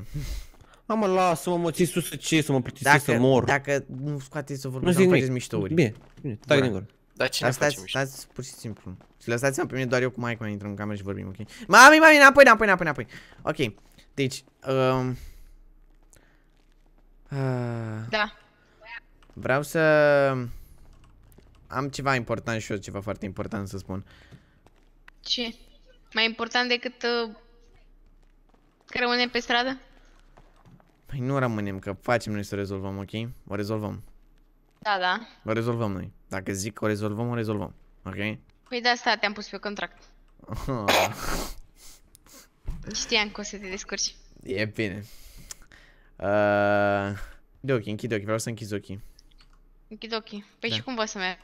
A, mă, lasă-mă, mă, ții sus să ce, să mă plictisesc, să Dacă, mor. dacă nu scoateți să nu vorbesc, zic nu nimic. faceți miștouri. Bine, bine, tac Bun. din gură. Dar cine Dar face stați, mișto? stați pur și simplu. Și lăsați-mă pe mine doar eu cu maica mea intrăm în cameră și vorbim, ok? Mami, mami, înapoi, înapoi, înapoi, înapoi. Ok, deci, um, uh, Da. vreau să am ceva important și eu, ceva foarte important să spun. Ce? Mai important decât uh, că rămânem pe stradă? Păi nu rămânem, că facem noi să o rezolvăm, ok? O rezolvăm. Da, da. O rezolvăm noi. Dacă zic că o rezolvăm, o rezolvăm. Ok? Păi de asta te-am pus pe contract. Știam că o să te descurci. e bine. Uh, de ochii, închide ochii, vreau să închizi ochii. Închid ochii. Păi Da. și cum vă să merg?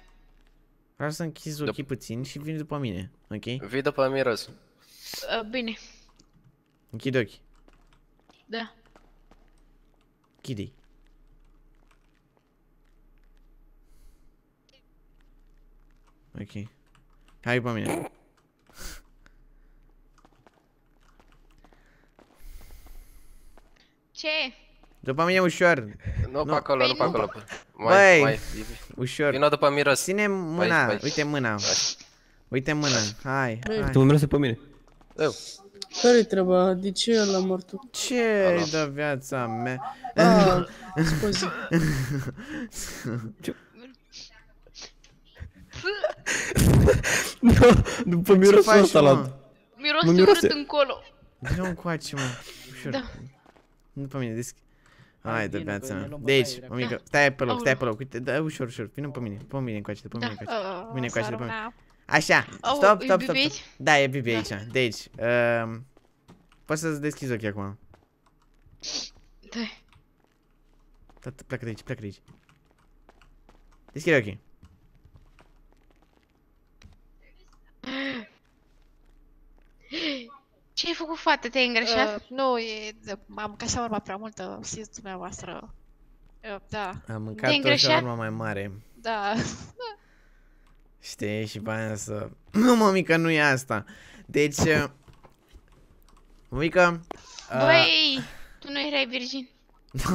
Vreau să închizi ochii puțin și vin după mine, ok? Vii după miros. Uh, bine. Închide ochii. Da. Închide-i. Ok. Hai pe mine. Ce? După mine ușor. Nu pe acolo, Păi nu pe nu. acolo. Băi. Mai, mai, Ușor. vino după miros. Ține mâna, Aici, aici. uite mâna. Uite mâna. Hai, hai. Tu mă miroase pe mine. Eu. Care-i treaba? De ce la mortul? Ce ai de viața mea? Ah, scuze. Nu, după mirosul faci, ăsta mă? la... Miros Mă urât miroase. încolo. Vino încoace, mă. Ușor. Da. Nu pe mine, deschid. Hai de bine, viața că ne mea. luăm Deci, bătaie, mămică, stai pe loc, stai Aoleu. pe loc. Uite, da, ușor, ușor. Vino pe mine, pe mine încoace, pe mine Da. încoace. Uh, Bine, coace după s-ar mine. urmea. Așa, Au, stop, e stop, Bibi stop. aici? stop. Da, e Bibi aici. Deci, um, poți să-ți deschizi ochii acum. Da. Tată, pleacă de aici, pleacă de aici. Deschide ochii. Ce ai făcut, fată? Te-ai îngreșat? Uh, nu, e, de- am mâncat șaurma prea multă, știți dumneavoastră. Uh, da, Am mâncat Te-ai o îngreșat? șaurma mai mare. da. Știi? Și pe aia să... Nu, mămică, nu e asta. Deci... uh, Mămică... uh, Băi, tu nu erai virgin.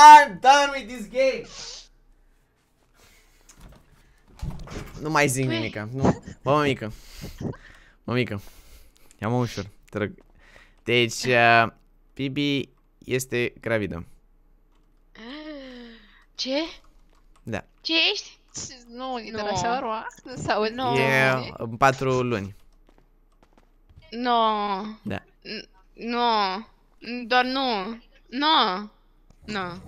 I'm done with this game! Nu mai zic Băi. nimica. Nu. Bă, mămică. Mămică. Ia-mă ușor, te rog. Deci, uh, Bibi este gravidă. Ce? Da. Ce ești? Nu, e de Nu. la șaurma. Sau Nu. E în patru luni. No. Da. N- Nu. Doar nu. Nu. Nu.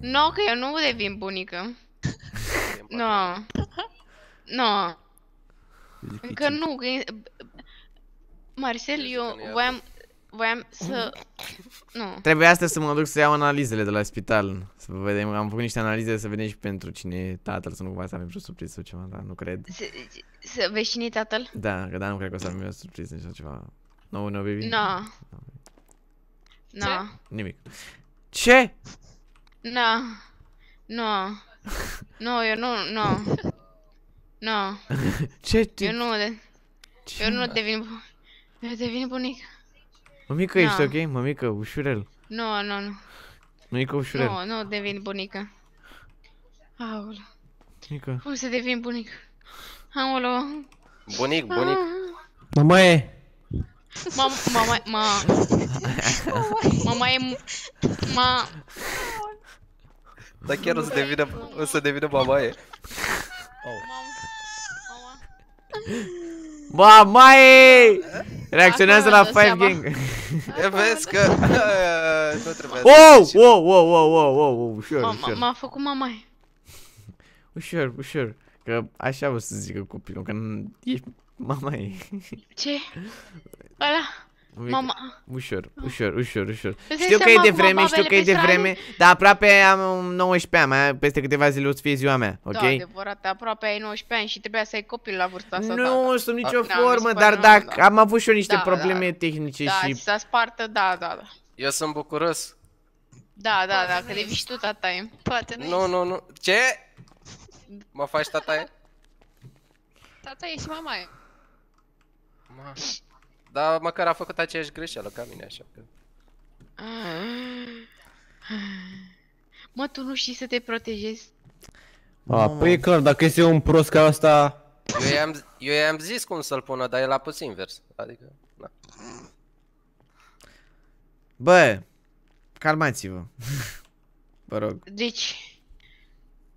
Nu, că eu nu devin bunică. Nu. Nu. Încă nu. Că... e- Marcel, eu că nu e voiam, voiam să... Nu. Trebuie astăzi să mă duc să iau analizele de la spital. Să vedem, am făcut niște analize să vedem și pentru cine e tatăl, să nu cumva să avem vreo surpriză sau ceva, dar nu cred. Să, să vezi cine e tatăl? Da, că da, nu cred că o să avem o surpriză sau ceva. No, no, baby? Nu. Nu. Nimic. Ce? Nu. Nu. Nu, eu nu, nu. Nu. Ce? Ce? Eu nu, de, ce? eu nu devin, eu devin bunic. Mămică, ești Da. ok? Mămică, ușurel. Nu, nu, nu. Mămică, ușurel. Nu, nu devin bunică. Aoleu. Mămică. Cum să devin bunică? Aoleu. Bunic, bunic. Mama e! Mama, mama, ma... Mama e... Ma... Dar chiar o să devină, o să devină mamaie. Ba, mai! Reacționează la Acolo dă Five seama. Gang. E, vezi că nu trebuie Wow, să wow, wow, wow, wow, wow, wow, ușor, Ma- ușor. M-a făcut mama Ușor, ușor. Că așa o să zică copilul, că nu- ești mama ei. Ce? Ăla? Mama... Ușor, ușor, ușor, ușor. dai Știu că e seama de cu vreme, știu babele că e pe de stradă? vreme, dar aproape am 19 ani, mai peste câteva zile o să fie ziua mea, ok? Da, adevărat, aproape ai 19 ani și trebuia să ai copil la vârsta asta. Nu, da, sub nicio Da, mi formă, se dar pare dacă normal, da. am avut și eu niște Da, probleme da. tehnice da. Da, și ți s-a spartă, da, da, da. Eu sunt bucuros. Da, da, da, că devii și tu tata e. Poate nu. Nu, nu, nu. Ce? Mă faci tataie? Tata e și mama e. Ma. Dar măcar a făcut aceeași greșeală ca mine, așa că... Mă, tu nu știi să te protejezi. A, păi e clar, dacă este un prost ca asta... Eu i-am, eu i-am zis cum să-l pună, dar el a pus invers. Adică, na. Bă, calmați-vă. Vă rog. Deci,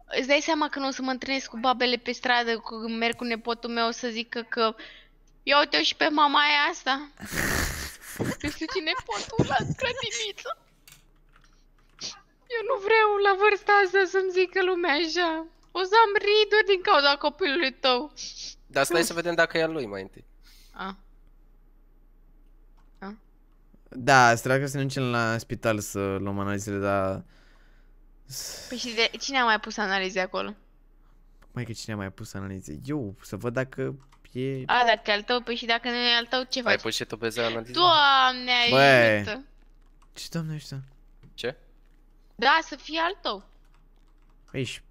îți dai seama că nu o să mă întâlnesc cu babele pe stradă, cu, merg cu nepotul meu să zică că ia uite și pe mama aia asta. Nu știu ce nepotul la grădiniță. Eu nu vreau la vârsta asta să-mi zică lumea așa. O să am riduri din cauza copilului tău. Dar stai să vedem dacă e al lui mai întâi. A. Da, stai că să ne ducem la spital să luăm analizele, dar... Păi și de, cine a mai pus analize acolo? Mai că cine a mai pus analize? Eu, să văd dacă e... A, dacă e al tău, păi și dacă nu e al tău, ce Ai faci? pus și tu pe zi analiză? Doamne Băi. ajută! Ce doamne ăștia? Ce? Da, să fie al tău. Aici,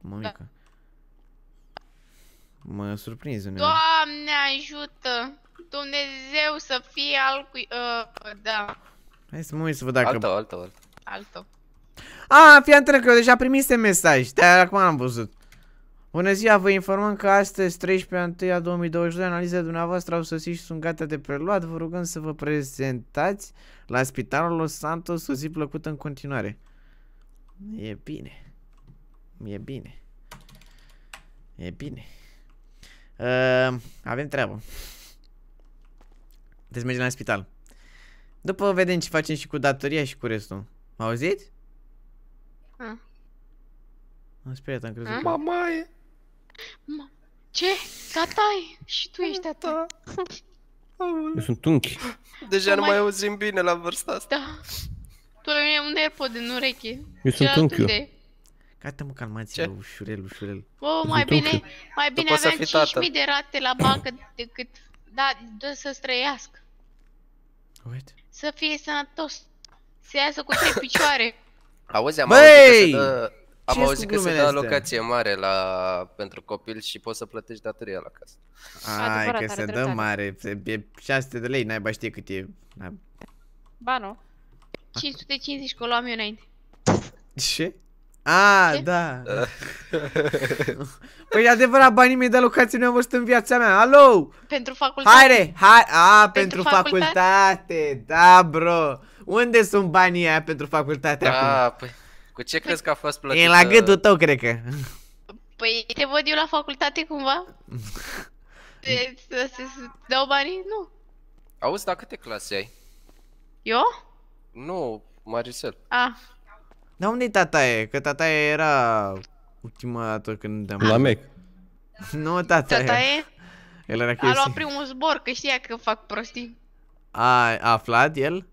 mămică. Mă surprinzi uneori. Doamne ajută! Dumnezeu să fie al cui... Uh, da, Hai să mă uit să văd dacă... Al tău, al tău, al tău. al tău. A, fii atent că eu deja primisem mesaj, de acum am văzut. Bună ziua, vă informăm că astăzi, 13 1 a 2022, analizele dumneavoastră au sosit și sunt gata de preluat. Vă rugăm să vă prezentați la Spitalul Los Santos o zi plăcută în continuare. E bine. E bine. E bine. Uh, avem treabă. Trebuie să mergem la spital. După vedem ce facem și cu datoria și cu restul. M auziți? Ah. Am speriat, am crezut Ah? că... Mamaie! Ce? Tata Și tu ești tata? Eu sunt unchi. Deja nu mai- mai auzim bine la vârsta asta. Da. Tu la mine un AirPod în ureche. Eu sunt Celălalt unchiul. unde e? Gata mă, calmați Ce? ușurel, ușurel. Bă, mai sunt bine, mai bine poți să aveam fii tată. 5.000 de rate la bancă decât... Da, dă să străiască. Uite. Să fie sănătos. Să iasă cu trei picioare. Auzi, am Băi! auzit că se dă... Am Ce-s auzit cu că se glumele dă astea? alocație mare la pentru copil și poți să plătești datoria la casă. Ai Adevărat, că are se dă dreptate. mare, se- e 600 de lei, naiba știe cât e. Na- Ba nu. 550 că o luam eu înainte. Ce? A, Ce? da. păi e adevărat, banii mei de alocație nu am văzut în viața mea. Alo! Pentru facultate. Haide, hai, a, pentru, Pentru facultate. Da, bro. Unde sunt banii aia pentru facultate acum? Da, păi, cu ce crezi că a fost plătită? E la gâtul tău, cred că. Păi te văd eu la facultate cumva? Te- Să să- să dau banii? Nu. Auzi, dar câte clase ai? Eu? Nu, Maricel. Ah, Dar unde-i tataie? Că tataie era ultima dată când te-am... La mec. Nu, tataie. tata e? El era A luat chestii. primul zbor, că știa că fac prostii. A, a aflat el?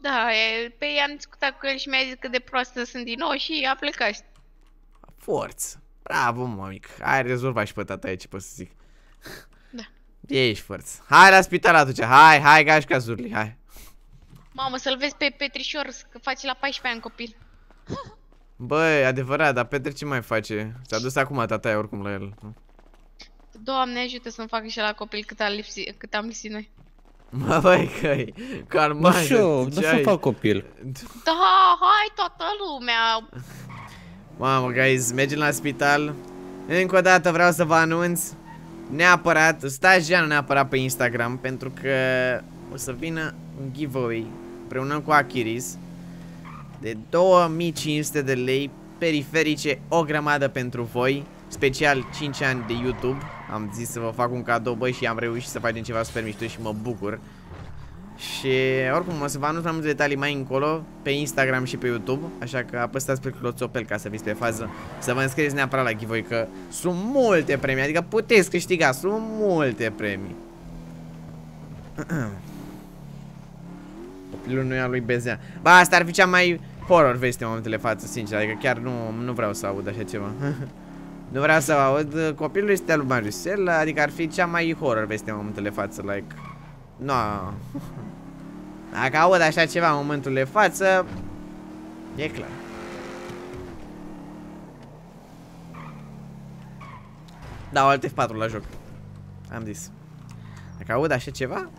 Da, e, pe ei am discutat cu el și mi-a zis că de proastă sunt din nou și a plecat. Forță. Bravo, mămic. Ai rezolvat și pe tataie, ce pot să zic. Da. Ești forță. Hai la spital atunci. Hai, hai, gașca zurli, hai. Mamă, să-l vezi pe Petrișor, că face la 14 ani copil. Băi, adevărat, dar Petre ce mai face? S-a dus acum tataie oricum la el. nu? Doamne ajută să-mi facă și la copil cât, a lipsi, cât am lipsit noi. Mă, băi, că-i Nu calmai. știu, nu să fac copil. Da, hai toată lumea! Mamă, guys, mergem la spital. Încă o dată vreau să vă anunț Neapărat, stați Jean neapărat pe Instagram Pentru că o să vină un giveaway Împreună cu Achiris De 2500 de lei Periferice, o grămadă pentru voi Special 5 ani de YouTube. Am zis să vă fac un cadou, băi, și am reușit să facem ceva super mișto și mă bucur. Și oricum o să vă anunț mai multe detalii mai încolo Pe Instagram și pe YouTube Așa că apăsați pe cloțopel ca să fiți pe fază Să vă înscrieți neapărat la giveaway Că sunt multe premii Adică puteți câștiga Sunt multe premii. Copilul nu e al lui Bezea Ba asta ar fi cea mai horror veste în momentele față Sincer Adică chiar nu, nu vreau să aud așa ceva Nu vreau să aud Copilul este al lui Maricel Adică ar fi cea mai horror veste în momentele față Like No. Dacă aud așa ceva în momentul de față, e clar. Dau alt F4 la joc. Am zis. Dacă aud așa ceva,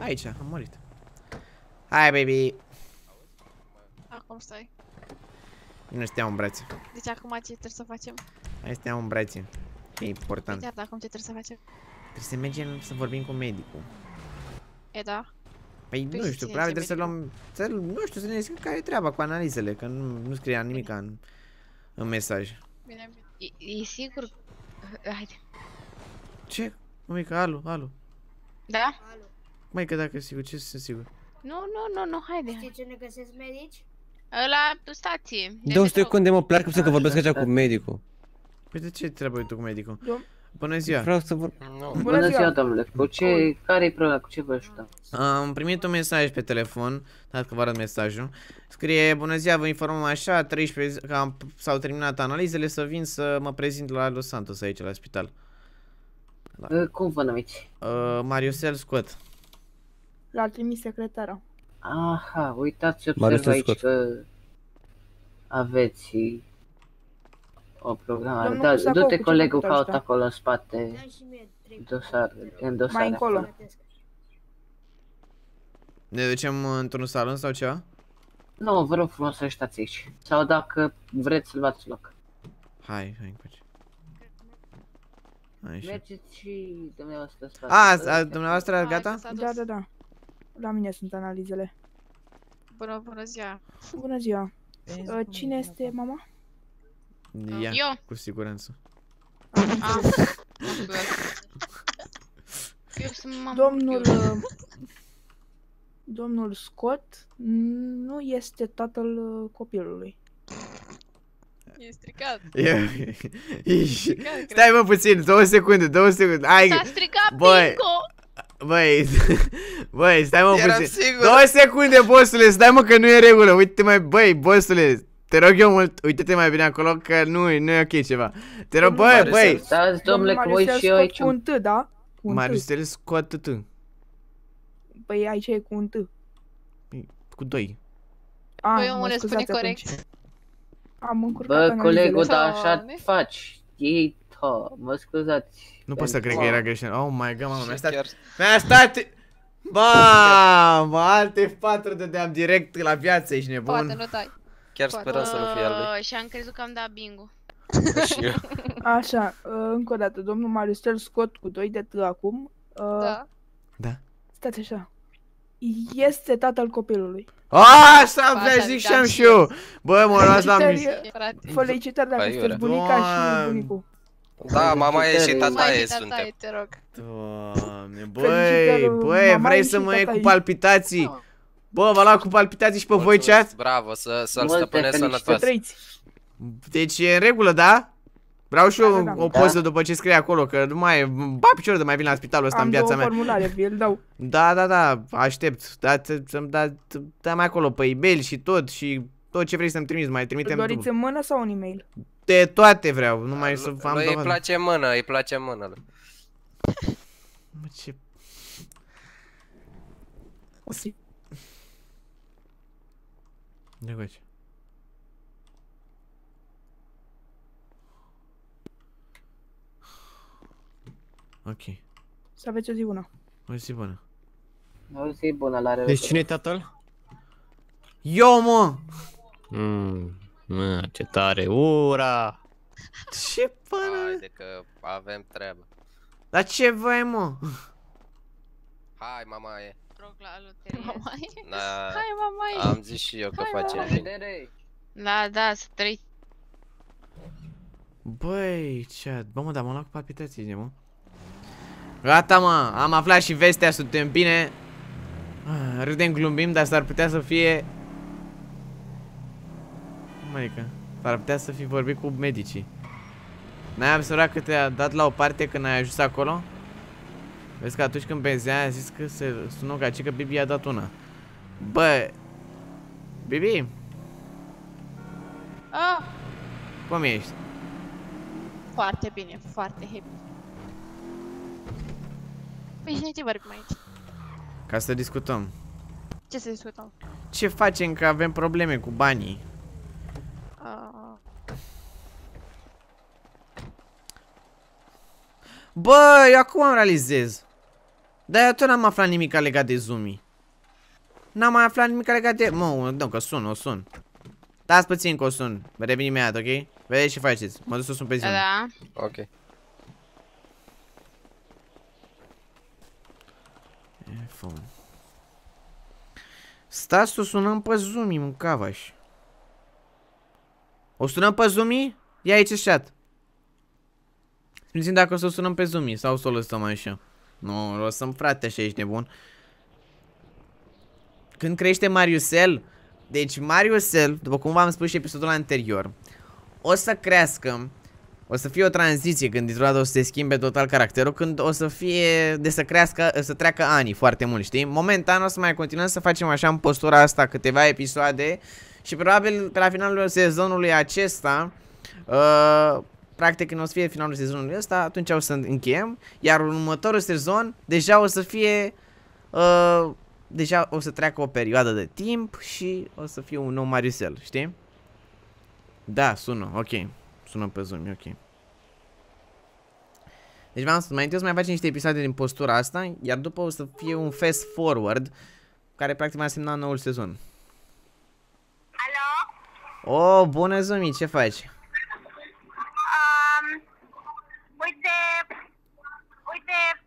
aici, am murit. Hai, baby. Acum stai. Nu stau în brațe. Deci acum ce trebuie să facem? Hai stau în brațe. E important. Chiar acum ce trebuie să facem? Trebuie să mergem să vorbim cu medicul. E da. Păi Păi nu și știu, ține probabil ce trebuie să luăm, să, nu știu, să ne zică care e treaba cu analizele, că nu, nu scria nimic în, în mesaj. Bine, bine. E, e sigur? Haide. Ce? Mămică, alu, alu. Da? Mai că dacă e sigur, ce sunt sigur? Nu, nu, nu, nu, haide. Știi ce ne găsesc medici? La stație. de Dă o metrou. secunde, mă, pleacă să că vorbesc așa cu medicul. Păi de ce trebuie tu cu medicul? Dom- Bună ziua! Vreau să vor... Nu. Bună ziua! domnule. Cu ce, care e problema? Cu ce vă ajută? Am primit un mesaj pe telefon, dat că vă arăt mesajul. Scrie, bună ziua, vă informăm așa, 13, zi- că am, s-au terminat analizele, să vin să mă prezint la Los Santos aici, la spital. Uh, Cum vă numiți? Uh, Mariusel Scott. L-a trimis secretara. Aha, uitați, Marius observ aici Scott. că aveți o programare. Domnul Da, Sacou, cu du-te ce colegul vă pot caut ajuta? acolo în spate, Da și mie trei dosar, în dosare. Mai încolo. acolo. Ne ducem într-un salon sau ceva? Nu, vă rog frumos să stați aici. Sau dacă vreți să luați loc. Hai, hai încoace. Așa. Mergeți și dumneavoastră în spate. A, Vă a, rog. dumneavoastră Hai, gata? că s-a Da, dus. da, da. La mine sunt analizele. Bună, bună ziua. Bună ziua. Uh, Cine este mama? Ia, Eu. cu siguranță. Ah. Eu sunt mama. Domnul... Eu. uh, Domnul Scott nu este tatăl uh, copilului. E stricat. Ia, Ieși. Stricat, cred. Stai mă puțin, două secunde, două secunde. Hai, S-a stricat Băi. bingo! băi, băi, stai mă Eram puțin. sigur. Două secunde, bossule, stai mă că nu e în regulă. Uite mai, băi, bossule, te rog eu mult, uite-te mai bine acolo că nu e, nu e ok ceva. Te rog, Domnul băi, Marius, băi, Stați, domnule, că voi Mariusel și eu Scott aici. cu un T, da? Cu un T. Mariusel Scott T. Păi aici e cu un T. Cu doi. Ah, Păi mă omule, spune scuzați corect. atunci. Am încurcat Bă, analizele. colegul, dar așa Doamne. faci. Ei, ha, mă scuzați. Nu pot să cred că era greșit. Oh my god, mama, mi-a Și stat chiar Mi-a stat... Mamă, alte 4 dădeam direct la viață, ești nebun? Poate nu dai. Chiar Poate. speram să nu fie al lui. Uh, Și am crezut că am dat bingo. Și eu. Așa, uh, încă o dată, domnul Mariusel Scott cu 2 de T acum. Uh, Da. Da. Stați așa. Este tatăl copilului. A, Așa Ba, vrea da, zic da, și am și și eu. Bă, mă luați la mis. Felicitări, Frate. felicitări dacă Aiurea. sunteți bunica și Doamne. bunicul. Da, mama e și Felicitări. tata Mai e și tata suntem. e, te rog. Doamne, băi, Felicitări, băi, mama vrei e să și mă iei tata cu e. palpitații? Nu. Bă, v-a luat cu palpitații și pe voi chat? Bravo, să, să-l Multe stăpâneți felicitări. Să sănătos. trăiți. Deci e în regulă, da? Vreau și eu Da, da, da. o poză după ce scrie acolo, că nu mai e, ba picior de mai vin la spitalul ăsta Am în două viața mea. formulare, vi îl dau. Da, da, da, aștept. Da, să-mi da, da mai acolo pe e-mail și tot și tot ce vrei să-mi trimiți, mai Îl trimitem doriți în mână sau în e-mail? de toate vreau, numai să am Lui îi dovadă. place în mână, îi place în mână. lui. Mă, ce... O să... De aici. Ok, Să aveți o zi bună. o zi bună. O zi bună la revedere. Deci cine e tatăl? Eu, mă! Mm, mă, ce tare, ura! Ce pana? Haide că avem treabă. Dar ce vrei, mă? Hai, mama e. Rog la loterie. Mamai. Da, Hai, mamai. am zis și eu că Hai, La facem bine. revedere. Da, da, să trăiți. Băi, ce... Bă, mă, dar m-am luat cu palpitații, mă. Gata, mă, am aflat și vestea, suntem bine. Ah, Râdem, glumim, dar s-ar putea să fie... Cum adică? S-ar putea să fi vorbit cu medicii. N-ai observat că te-a dat la o parte când ai ajuns acolo? Vezi că atunci când benzea a zis că se sună ca ce că Bibi a dat una. Bă... Bibi, Ah, cum ești? foarte bine, foarte happy. Păi și ce vorbim aici? Ca să discutăm. Ce să discutăm? Ce facem că avem probleme cu banii? Uh, Bă, eu acum am realizez. Dar eu tot n-am aflat nimic legat de Zumi. N-am mai aflat nimic legat de... Mă, nu, că sun, o sun. Dați puțin că o sun. Revin imediat, ok? Vedeți ce faceți. Mă duc să sun pe Da, Zumi. da. Ok. Iphone. Stați să o sunăm pe Zumi, mâncavaș. O sunăm pe Zumi? Ia aici chat. Spuneți dacă o să o sunăm pe Zumi sau să o lăsăm așa. Nu, o lăsăm frate așa, ești nebun. Când crește Mariusel, deci Mariusel, după cum v-am spus și episodul anterior, o să crească o să fie o tranziție când dintr-o dată o să se schimbe total caracterul, când o să fie de să crească, să treacă ani foarte mult, știi? Momentan o să mai continuăm să facem așa în postura asta câteva episoade și probabil pe la finalul sezonului acesta, uh, practic când o să fie finalul sezonului ăsta, atunci o să încheiem, iar următorul sezon deja o să fie, uh, deja o să treacă o perioadă de timp și o să fie un nou Mariusel, știi? Da, sună, ok. Sună pe Zoom, e ok. Deci v-am spus, mai întâi o să mai facem niște episoade din postura asta, iar după o să fie un fast forward, care practic va însemna noul sezon. Alo? Oh, bună Zumi, ce faci? Um, uite, uite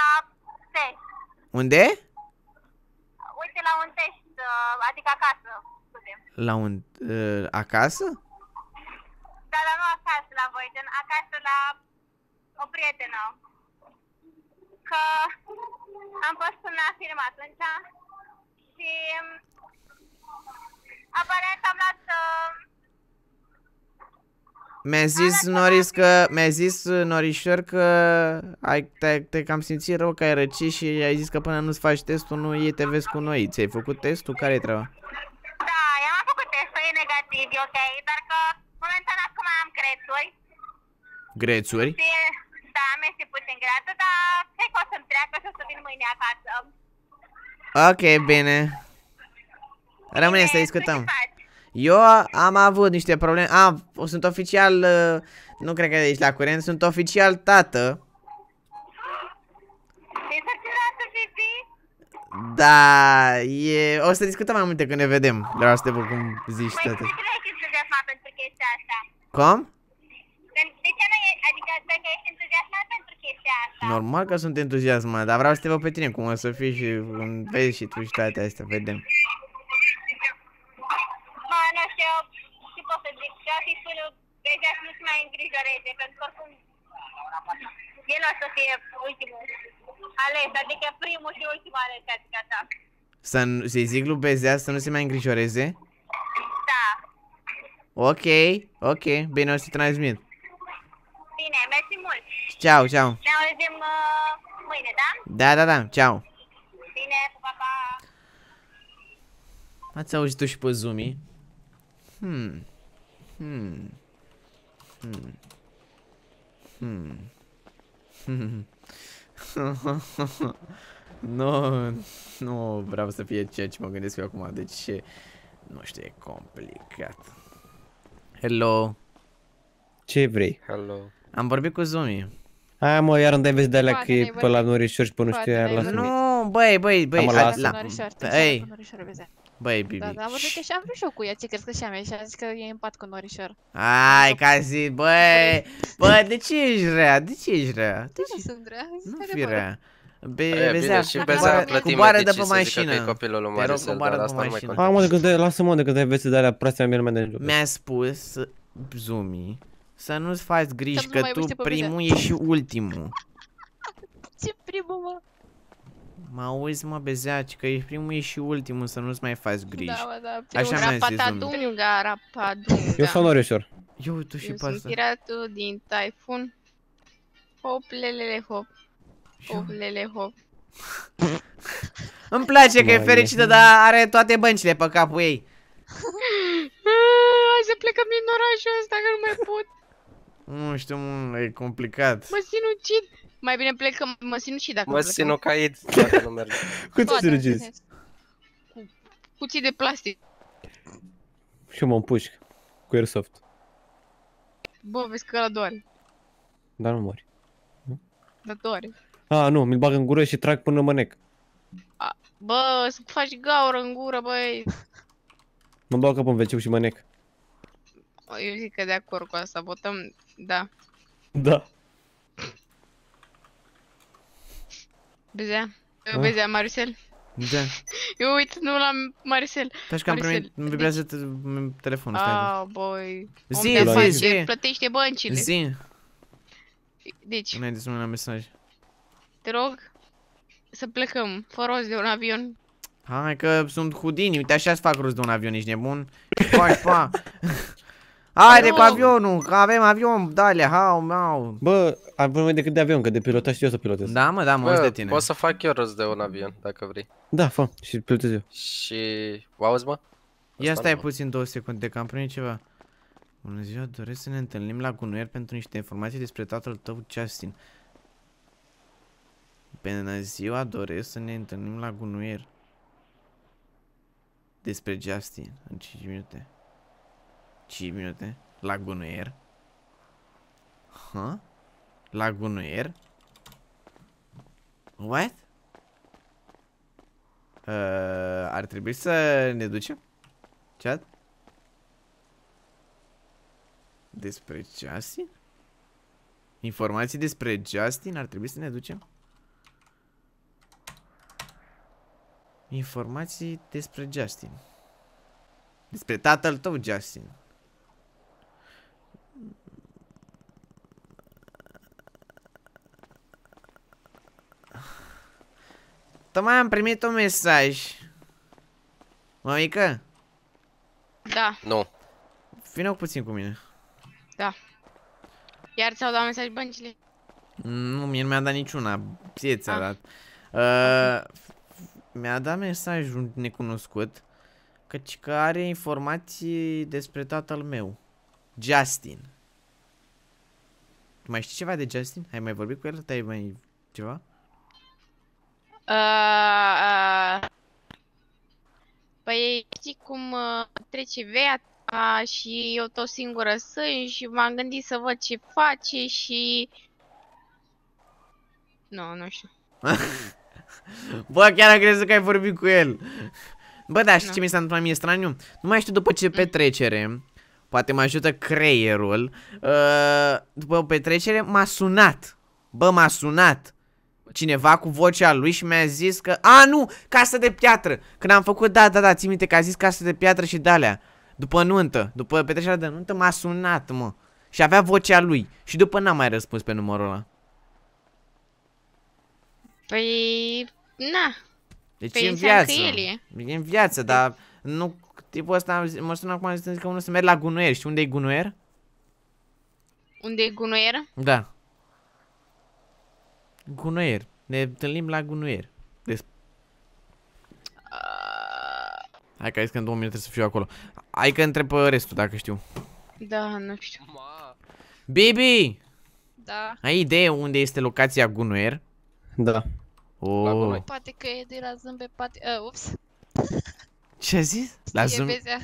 la test. Unde? Uite la un test, uh, adică acasă. Scuze. La un... Uh, acasă? Da, dar nu acasă la voi, gen acasă la o prietenă. Că am fost în firmă atunci și aparent am luat uh, Mi-a zis Noris că... Mi-a zis uh, Norișor că ai, te, te cam simțit rău că ai răcit și ai zis că până nu-ți faci testul nu iei te vezi cu noi. Ți-ai făcut testul? Care e treaba? Da, eu am făcut testul, e negativ, e ok, dar că momentan acum am crețuri Grețuri? și da, mi-este puțin greată, dar cred că o să-mi treacă și o să vin mâine acasă. Ok, bine. Rămâne să Bine, discutăm. tu ce faci? Eu am avut niște probleme. A, sunt oficial, uh, nu cred că ești la curent, sunt oficial tată. E sărcinată, Fifi? Da, e... O să discutăm mai multe când ne vedem. Vreau să te văd cum zici Păi, toate. de ce nu ești entuziasmat pentru chestia asta? Cum? De- De ce nu e, adică dacă ești entuziasmat pentru chestia asta? Normal că sunt entuziasmat, dar vreau să te văd pe tine cum o să fii și cum vezi și tu și toate astea, vedem. Mă, nu știu, ce pot să zic, eu fi spune deja să nu se mai îngrijoreze, pentru că oricum el o să fie ultimul ales, adică primul și ultimul ales, adică așa. Să nu- să-i zic lui Bezea să nu se mai îngrijoreze? Da. Ok, ok, bine o să transmit. Bine, mersi mult. Ceau, ceau. Ne auzim uh, mâine, da? Da, da, da, ceau. Bine, pa, pa. Ați auzit tu și pe Zumi? Hmm. Hmm. Hmm. Hmm. Hmm. nu, nu vreau să fie ceea ce mă gândesc eu acum, deci nu știu, e complicat. Hello, Ce vrei? Hello. am vorbit cu Zumi. Hai mă, iar îmi dai vezi de alea Poate că e ne-ai pe vorbit. la norișor și pe nu Poate știu, iar ne-ai lasă vorbit. Nu, băi, băi, băi, mă, a- lasă. la, Norișor, te Ei. Cu norișor, vezi. băi, Bibi. Da, da, am vorbit și am vrut și eu cu ea, ce crezi că și-am ea și a zis că e în pat cu norișor. Ai, ca zi, băi, bă, de ce ești rea? De ce ești rea? De Nu ce? sunt rea, Nu sunt fi rea. rea. Be, E, bine, bezea, și cu Bezea coboară- a plătit coboară de medicii pe să zică că e mașină. copilul lui Te rog, Maricel, coboară dar pe asta nu mai mașină. contează. Hai mă, de când lasă-mă, de când ai vezi de alea proaste mele mai de joc. Mi-a spus Zumi să nu-ți faci griji Să nu că mai tu uiți pe mine. primul e și ultimul. Ce primul, mă? Mă auzi, mă, bezeaci, că ești primul e și ultimul, să nu-ți mai faci griji. Da, mă, da, Așa primul. mi-a zis Zumi. Rapadunga, rapadunga. Eu sunt norișor. Eu, tu și Eu pe sunt asta. piratul din Typhoon. Hop, lelele, hop. Hop, lele, hop. Îmi place că e Mai fericită, dar are toate băncile pe capul ei. Hai să plecăm din orașul ăsta, că nu mai pot. Nu știu, mă, e complicat. Mă sinucid. Mai bine plecăm, mă sinucid dacă Mă plecăm. sinucaid dacă nu merge. Cât Toate, îți regizi? Cuții de plastic. Și eu mă împușc. Cu airsoft. Bă, vezi că ăla doare. Dar nu mori. Dar doare. A, nu, mi-l bag în gură și trag până mă nec. Bă, să faci gaură în gură, băi. Mă bag capul în wc și mă nec. Eu zic că de acord cu asta, votăm, da. Da. Bezea. Ah. Bezea, Marcel. Da. Eu uit, nu la Marcel. Stai că am Marcel, primit, îmi vibrează te- m- telefonul, stai. Ah, boi. Om Zi, de zi, afaceri, zi. plătește băncile. Zi, Deci, înainte să mă la mesaj. te rog să plecăm, fă rost de un avion. Hai că sunt Houdini, uite așa-ți fac rost de un avion, ești nebun? Faci, pa! Haide cu Nu. avionul, că avem avion, dale, hau, mau. Bă, avem mai decât de avion, că de pilotat știu eu să pilotez. Da, mă, da, mă, auzi Bă, de tine. pot să fac eu rost de un avion, dacă vrei. Da, fă, și pilotez eu. Și... O auzi, mă? Ia Asta stai nu. puțin două secunde, că am primit ceva. Bună ziua, doresc să ne întâlnim la Gunuier pentru niște informații despre tatăl tău, Justin. Bună ziua, doresc să ne întâlnim la Gunuier. Despre Justin, în 5 minute. 5 minute? La Gunuier? Ha? La Gunuier? What? Uh, ar trebui să ne ducem? Chat? Despre Justin? Informații despre Justin? Ar trebui să ne ducem? Informații despre Justin. Despre tatăl tău, Justin. Tocmai am primit un mesaj. Mămică, Da, Nu. vină puțin cu mine. iar ți-au dat mesaj băncile? Nu, mie nu mi-a dat niciuna. Ție ți-a Ah. dat. Uh, mi-a dat mesaj un necunoscut căci că are informații despre tatăl meu. Justin. Tu mai știi ceva de Justin? Ai mai vorbit cu el? Te-ai mai ceva? Uh, uh, păi știi cum uh, trece viața și eu tot singură sunt și m-am gândit să văd ce face și... Nu, nu știu. Bă, chiar am crezut că ai vorbit cu el. Bă, da, știi Nu. ce mi s-a întâmplat mie straniu? Nu mai știu după ce petrecere, poate mă ajută creierul, uh, după o petrecere m-a sunat. Bă, m-a sunat. Cineva cu vocea lui și mi-a zis că... A, nu! Casă de piatră! Când am făcut, da, da, da, ții minte că a zis casă de piatră și de-alea. După nuntă, după petrecerea de nuntă m-a sunat, mă. Și avea vocea lui. Și după n-am mai răspuns pe numărul ăla. Păi... Na. Deci Păi e în înseamnă viață. că el e. E în viață, dar nu... Tipul ăsta mă sună acum zic că unul să merg la gunoier. Știi unde e gunoier? Unde e gunoier? Da. Gunoier. Ne întâlnim la gunoier. Des... Hai că ai zis că în două minute trebuie să fiu acolo. Hai că întreb pe restul dacă știu. Da, nu știu. Bibi! Da. Ai idee unde este locația gunoier? Da. Oh. Poate că e de la zâmbe, poate... Uh, ups. Ce ai zis? La E zoom? bezea.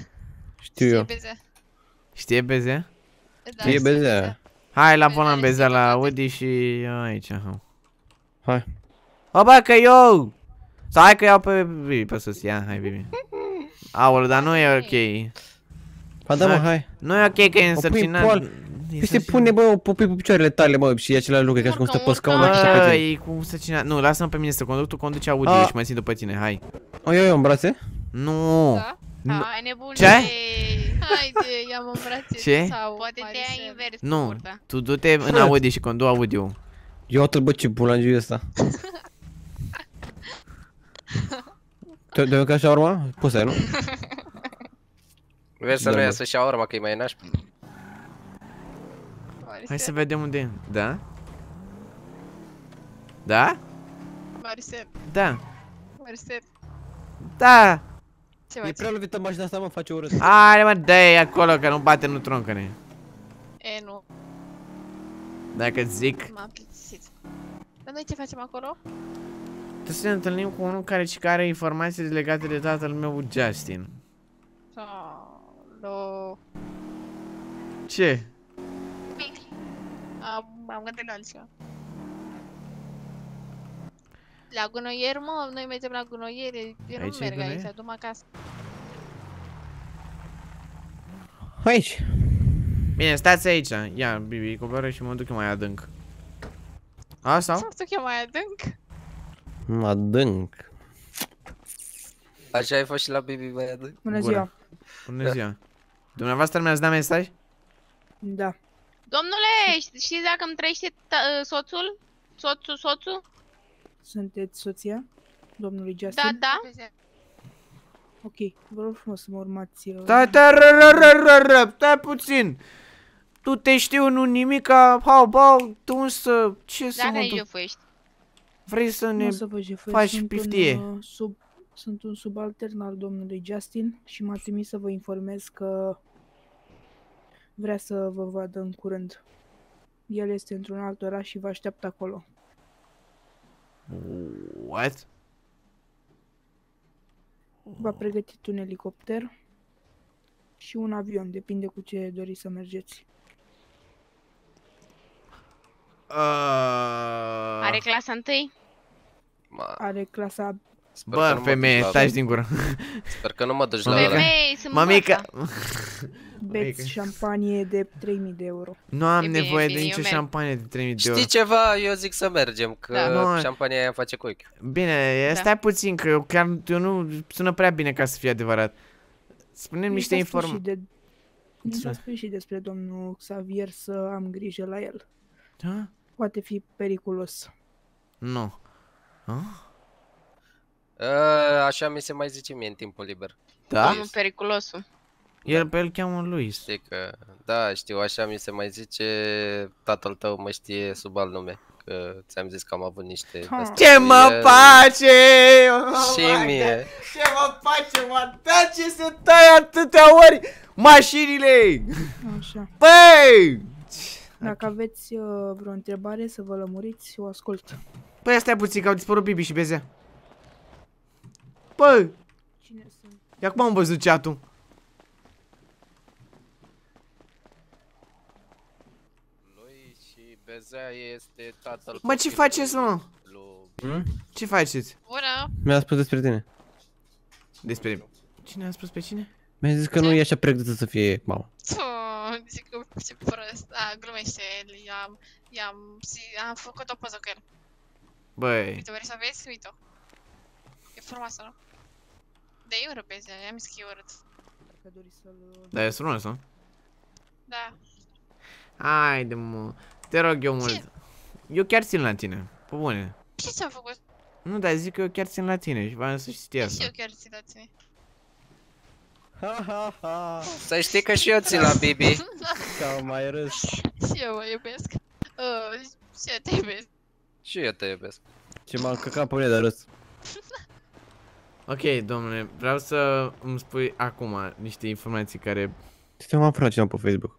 Știu E eu. bezea. Știe Bezea? Da, Știe știe Bezea. Hai la volan Bezea la Audi și aici. Ha. Hai. O, bă, că eu! Sau hai că iau pe Bibi, pe sus, ia, hai Bibi. Aoleu, dar nu e ok. Ba da, mă, hai. Nu e ok că e O pui în însărcinat. poal. Păi se pune, bă, o pupui pe picioarele tale, mă, și e același lucru, ca și cum stă pe scaun și pe Bă, tine. e cu însărcinat. Nu, lasă-mă pe mine să conduc, tu conduci Audi A. și mă țin după tine, hai. O iau eu în brațe? Nu. Da? Nu. Hai nebune. Ce? Haide, ia-mă în brațe. Ce? Sau Poate te ia Maricel. invers. Nu, tu du-te în Audi și condu Audi-ul. Eu atât, bă, ce bulangiu e ăsta. Te te ca așa urma? Poți să ai, nu? Vezi să Da, nu da. iasă și urma că e mai nașpa. Hai să vedem unde e. Da? Da? Maricel, Da. Maricel. Da. Ce E prea lovită mașina asta, mă, face urât. Hai mă, dă acolo că nu bate, nu troncă-ne. E, nu. Dacă zic. Dar noi ce facem acolo? Trebuie să ne întâlnim cu unul care și care are informații legate de tatăl meu, Justin. Lo... Ce? Am, am gândit la altceva. La gunoier, mă, noi mergem la gunoier, eu nu Aici e merg gunoier? aici, du-mă acasă. Aici. Bine, stați aici. Ia, Bibi, coboară și mă duc eu mai adânc. A, sau? Să duc eu mai adânc? Adânc. Așa ai fost și la Bibi mai adânc? Bună Bună. ziua. Bună ziua. Dumneavoastră mi-ați dat mesaj? Da. Domnule, ș- știți dacă îmi trăiește ta- soțul? Soțul, soțul? Sunteți soția domnului Justin? Da, da. Ok, vă rog frumos să mă urmați. uh, Stai, stai, ră, ră, ră, ră, ră, stai puțin. Tu te știu, nu nimica, hau, bau, tu însă, ce să Dacă mă ai duc? jefuiești. Vrei să Nu ne o să vă jefuiesc, faci sunt piftie? Un, uh, sub, sunt un subaltern al domnului Justin și m-a trimis să vă informez că vrea să vă vadă în curând. El este într-un alt oraș și vă așteaptă acolo. What? V-a pregătit un elicopter și un avion, depinde cu ce doriți să mergeți. Uh... Are clasa întâi? Are clasa Sper că Bă, nu mă femeie, duci la- taci din gură. Sper că nu mă duci la Mămica. ăla. Femei, sunt Mămica. beți șampanie de 3000 de euro. Nu am E bine, nevoie e de bine, nicio eu merg. șampanie de 3000 de euro. Știi ceva? Eu zic să mergem, că Da. Nu. șampania aia face cu ochiul. Bine, Da. stai puțin, că eu chiar eu nu sună prea bine ca să fie adevărat. Spune-mi niște Mi s-a spus și informații. De... Mi s-a spus și despre domnul Xavier să am grijă la el. Da? Poate fi periculos. Nu. Ah? A, Așa mi se mai zice mie în timpul liber. Da? Domnul periculosul. El pe el cheamă Luis. Știi că, da, știu, așa mi se mai zice, tatăl tău mă știe sub alt nume, că ți-am zis că am avut niște... Ha. astea Ce cu mă el. face? Oh Și my mie. God. Ce mă face, mă? Da, ce se taie atâtea ori mașinile? Așa. Băi! Dacă aveți uh, vreo întrebare să vă lămuriți, o ascult. Păi stai puțin că au dispărut Bibi și Bezea. Bă! Cine sunt? Ia cum am văzut chat-ul? Lui și Bezea este tatăl Mă, ce copilului faceți, mă? lui- Ce faceți? Bună! Mi-a spus despre tine. Despre... Cine a spus pe cine? Mi-a zis că nu e așa pregătită să fie mamă. Tu, zic că ce prost. A, glumește el. I-am, i-am, zi- am făcut o poză cu el. Băi... Uite, vrei să vezi? Uite-o. E frumoasă, nu? De e urât pe zi, i-am zis că e urât. Dacă doriți să-l... Da, e frumos, nu? Da. Haide, mă. Te rog eu mult. Eu chiar țin la tine. Pe bune. Ce ți-am făcut? Nu, dar zic că eu chiar țin la tine și v-am să știți Și asta. eu chiar țin la tine. Să știi că și eu țin la Bibi. S-au mai râs. Și eu mă iubesc. Uh, și eu te iubesc. Și eu te iubesc. Ce m-am căcat pe mine de râs. Ok, domnule, vreau să îmi spui acum niște informații care... Ce m-am aflat cineva pe Facebook?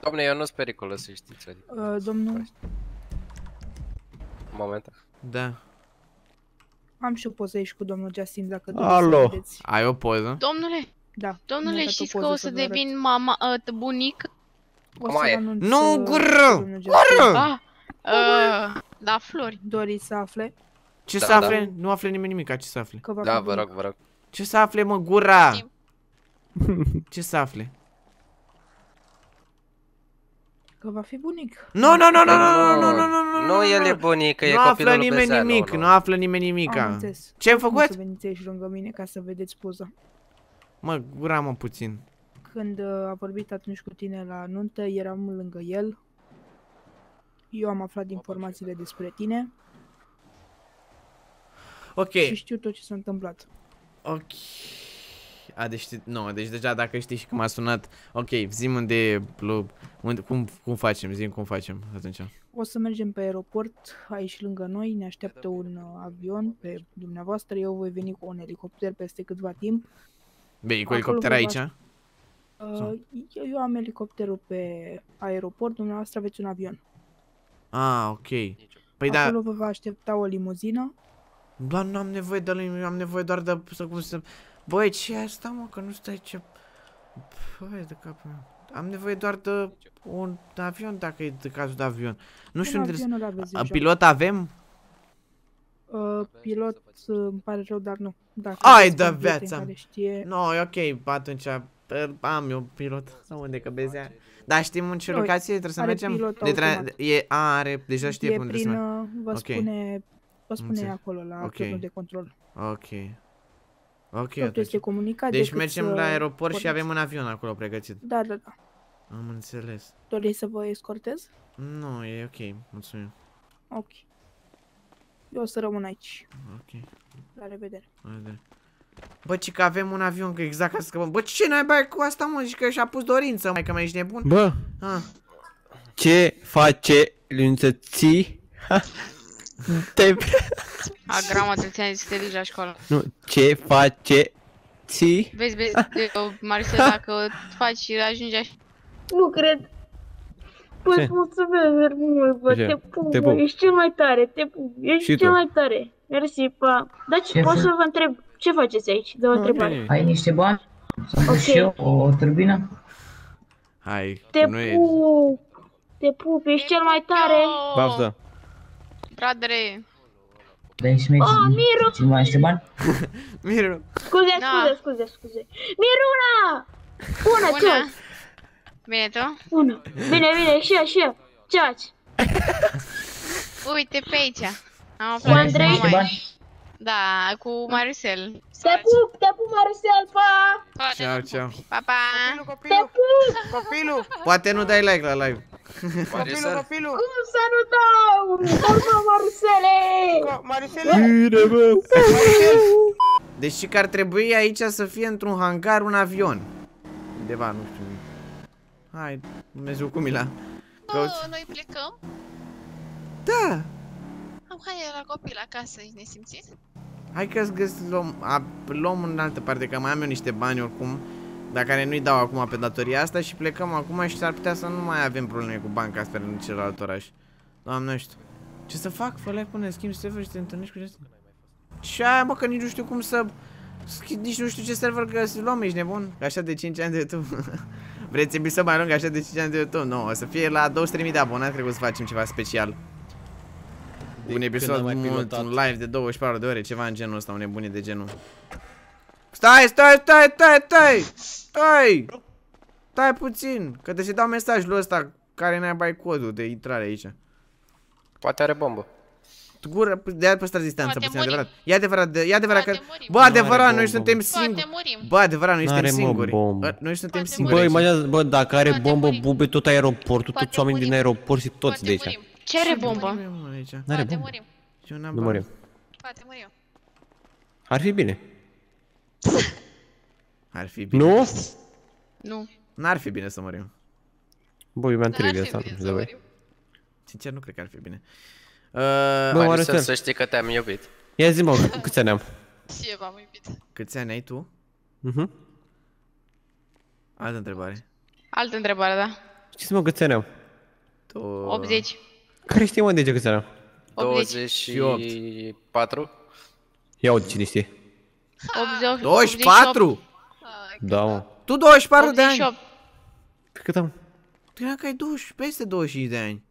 Doamne, eu nu-s pericolă să știți, adică, Uh, domnul, în momentul. Da. Am și o poză aici cu domnul Justin, dacă Alo. doriți să vedeți. Ai o poză? Domnule, Da. mi-a domnule, dat o știți că poză o să vă arăt. devin mama, uh, bunic? O Mai să e. anunț, Nu, uh, gură! domnul Justin. Gură! Ah, uh, da, flori. Doriți să afle Ce Da, să da. afle? Nu afle nimeni nimic, ce să afle? că va Da, fi vă bunic. rog, vă rog. Ce să afle, mă, gura? Știm. Ce să afle? Că va fi bunic. Nu, nu, nu, nu, nu, nu, nu, nu, nu, Nu, el e bunic, că e Nu copilul află lui nimeni Bezeanu, nimic, nu. nu află nimeni Am nimica. înțeles. Ce ai O făcut? să veniți aici lângă mine ca să vedeți poza. Mă, gura mă puțin. Când uh, a vorbit atunci cu tine la nuntă, eram lângă el. Eu am aflat informațiile despre tine Ok, și știu tot ce s-a întâmplat. ok. A, deci, știi- nu, deci deja dacă știi și că m-a sunat, ok, zi unde e, lu- unde, cum, cum facem, zi cum facem atunci. O să mergem pe aeroport, aici lângă noi, ne așteaptă un uh, avion pe dumneavoastră, eu voi veni cu un elicopter peste câtva timp. Bine, cu Acolo elicopter vă aici? va- Uh, eu, eu am elicopterul pe aeroport, dumneavoastră aveți un avion. Ah, ok. Păi da, Acolo vă va aștepta o limuzină. doar nu am nevoie de lui, am nevoie doar de să cum să... Băi, ce e asta, mă, că nu stai ce... Băi, de capul meu. Am nevoie doar de un avion, dacă e de cazul de avion. Nu știu un unde... avion îl aveți A, deja. Pilot avem? Uh, pilot, uh, îmi pare rău, dar nu. Dacă Ai aveți de un prieten viața. care știe... No, e ok, atunci uh, am eu pilot. Sau unde că bezea. Dar știm în ce Nu, locație trebuie să are mergem? pilot De tra- automat. e, a, are, deja știe e pe unde trebuie prin, să mergem. uh, vă Ok. spune, vă spune Înțeleg. acolo la Ok. turnul de control. Ok. Ok, Totul atunci. este comunicat. Deci decât mergem să la aeroport și porniți. avem un avion acolo pregătit. Da, da, da. Am înțeles. Doriți să vă escortez? Nu, e ok, mulțumim. Ok. Eu o să rămân aici. Ok, La revedere. haide. Bă, ci că avem un avion, că exact ca să scăpăm. Bă, ce naiba e cu asta, mă? Zici că și-a pus dorință, mai că mai ești nebun? Bă, Ah. ce face Luniță ții? Te... A, grama, te ți-am zis să te duci la școală. Nu, ce face ții? Vezi, vezi, eu, Marcel, dacă faci și ajungi așa. Nu cred. Bă, Ce? îți mulțumesc mult, bă, Ce? te pup, Te bă, pup. ești cel mai tare, te pup, ești Și cel tu. mai tare. Mersi, pa. Dar ce, Ce pot fă- să vă întreb, ce faceți aici? De o întrebare. Ai niște bani? Să am Ok. și eu o, o turbină? Hai, Te că nu e... pup, te pup, ești cel mai tare. Baftă. Bradere, Dar ești mergi Oh, Miru! ți mai niște bani? Miru. Scuze, Da. scuze, scuze, scuze. Miruna! Bună, ce bună! faci? Bine, tu? Bună. Bine, bine, și eu, și eu. Ce faci? Uite pe aici. Am Cu aflat că Andrei? Nu Niște mai... bani? Da, cu Marcel. Te pup, te pup, Marcel, pa! Ciao, ciao. Pa, pa! Te pup! Copilul! Poate nu dai like la live. Copilul, copilul! Cum să nu dau? Urmă, Marcele! Maricele! Bine, bă. Deci și că ar trebui aici să fie într-un hangar un avion. Undeva, nu știu. Hai, Dumnezeu cu mila. Cauți... Oh, noi plecăm? Da! Am hai la copil acasă, ești nesimțit? Hai că găs luăm, a, luăm în altă parte, că mai am eu niște bani oricum, dar care nu-i dau acum pe datoria asta și plecăm acum și s-ar putea să nu mai avem probleme cu banca asta în celălalt oraș. Doamne știu. Ce să fac? Fă like până schimb server și te întâlnești cu Justin. Ce aia, mă, că nici nu știu cum să... schi- Nici nu știu ce server că să luăm, ești nebun? Că Așa de 5 ani de YouTube. Vreți să mai lung așa de 5 ani de YouTube? Nu, o să fie la 200.000 de abonați, cred că o să facem ceva special. Un când episod am mai mult, pilotat. un live de 24 de ore, ceva în genul ăsta, un nebunit de genul. Stai, stai, stai, stai, stai! Stai! Stai puțin, că te se dau mesajul ăsta care n-ai bai codul de intrare aici. Poate are bombă. Tu Gură, de aia păstrați distanța Poate puțin, murim. adevărat. E adevărat, de- e adevărat că... Poate murim. Bă, Nu are adevărat, noi bombă. suntem Poate singuri. murim. Bă, adevărat, noi N-are, suntem mă, singuri. bombă. Bă, Noi suntem Poate singuri. Bă, aici. imaginează, bă, dacă are Poate bombă, murim. bube tot aeroportul, Poate toți oamenii din murim. aeroport și toți Poate de aici. Murim. Ce are bombă? Avem aici. N-are Poate bombă. murim. Eu n-am Nu bani. murim. Poate mor eu. Ar fi bine. Ar fi bine. Nu? Nu. N-ar fi bine să mărim. Bă, eu mi-am Dar ar trei de fi asta. bine nu să știu de mor voi. eu. Sincer, nu cred că ar fi bine. Uh, Bă, oare Marius, stel. să știi că te-am iubit. Ia zi mă, câți ani am? Și eu v-am iubit. câți ani ai tu? Mhm. Altă întrebare. Altă întrebare, da. Știți mă câți ani am? Tu... 80. Care știe mă de ce câți ani am? 80. 24? Ia uite cine știe. 88. 24? Da, mă. Tu 24 de ani? 88. Cât am? Cred că ai 20, peste 25 de ani.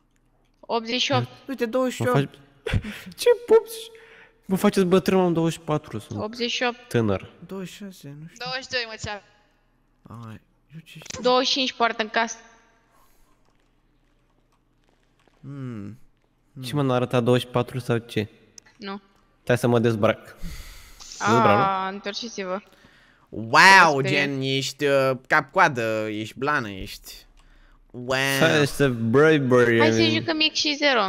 88. Uite, Mă 28. faci... Ce pupsi? Mă faceți bătrân, am 24, sunt 88. tânăr. 26, nu știu. 22 mă ce Ai, eu ce știu? 25 poartă în casă. Hmm. Ce mă, n-a arătat 24 sau ce? Nu. Stai să mă dezbrac. Dezbrac, nu? A, întorceți-vă. Wow, Asta e. gen, ești uh, cap-coadă, ești blană, ești. Wow. Hai să brăi, brăi. Hai să jucăm X și 0.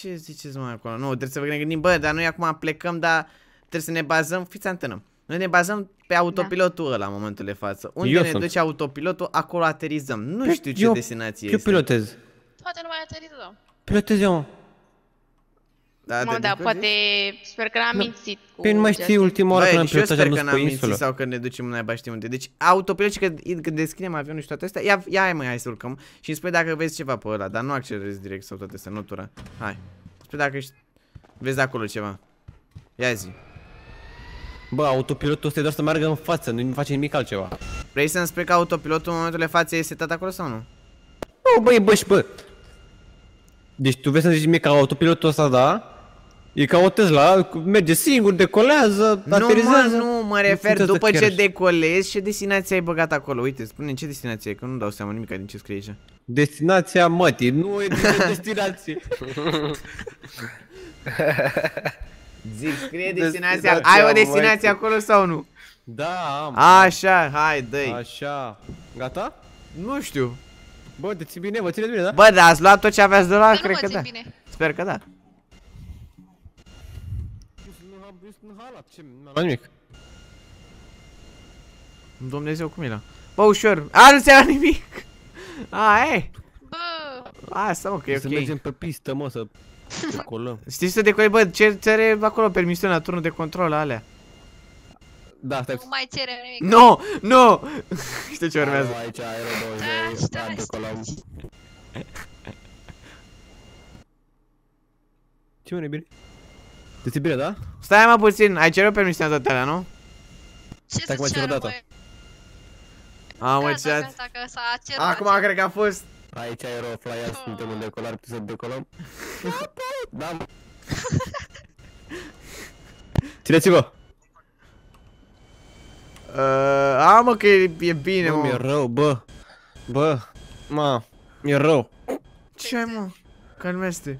Ce ziceți mai acolo? Nu, trebuie să ne gândim, bă, dar noi acum plecăm, dar trebuie să ne bazăm, fiți antenă. Noi ne bazăm pe autopilotul ăla în momentul de față. Unde Eu ne sunt. duce autopilotul, acolo aterizăm. Nu Păi, știu ce eu- destinație Eu este. pilotez. Poate nu mai aterizăm. Pilotez eu, mă. Da, Mă, te da, duci? poate, sper că n-am mințit. cu Păi nu mai știi Justin. ultima oară Băi, când am deci eu pilotat și sper am că dus n-am pe mințit insulă. sau că ne ducem naiba știu unde. Deci autopilot și când, când descriem avionul și toate astea, ia, ia hai mai hai să urcăm și îmi spui dacă vezi ceva pe ăla, dar nu accelerezi direct sau toate astea, nu tura. Hai. Spui dacă ești... vezi de acolo ceva. Ia zi. Bă, autopilotul ăsta e doar să meargă în față, nu face nimic altceva. Vrei să-mi spui că autopilotul în momentul de față e setat acolo sau nu? Nu, băi, bă, și bă. Deci tu vrei să zici mie că autopilotul ăsta, da? E ca o Tesla, cu- merge singur, decolează, Nu, aterizează. mă, nu, mă refer funcționează după chiar ce așa. decolezi, ce destinație ai băgat acolo? Uite, spune ce destinație e, că nu dau seama nimic din ce scrie aici. Destinația mătii, nu e nicio destinație. Zic, scrie Destinația destinația, ai o mătii. destinație acolo sau nu? Da, am. Așa, hai, dă Așa. Gata? Nu știu. Bă, te ții bine, vă țineți bine, da? Bă, dar ați luat tot ce aveați de luat? Dar nu Cred mă că țin da. bine. Sper că da. Nu nimic. Dumnezeu, cum e la? Bă, ușor. A, nu ți-a luat nimic. A, e. Bă, Asta, mă, că e Să ok. mergem pe pistă, mă, să decolăm. Știi să decolezi, bă, ce cere acolo permisiunea turnul de control alea. Da, stai. nu mai cerem nimic. Nu, nu. Știu ce urmează. Aici aero Da, 20, stai, da, stai. decolăm. Ce mă, e bine? Te ții bine, da? Stai mă puțin, ai cerut permisiunea toate alea, nu? Ce Stai că mai să cer o cerem, dată. băi? Am Gata, încercat. gata, că s-a cerut. Acum a cerut. cred că a fost. Aici aero fly suntem în decolare, putem să decolăm. Da, mă. Țineți-vă! Uh, a, mă, că e, e bine, Bă, mi-e mă. rău, bă. Bă, mă, mi-e rău. Ce ai, mă? Calmește.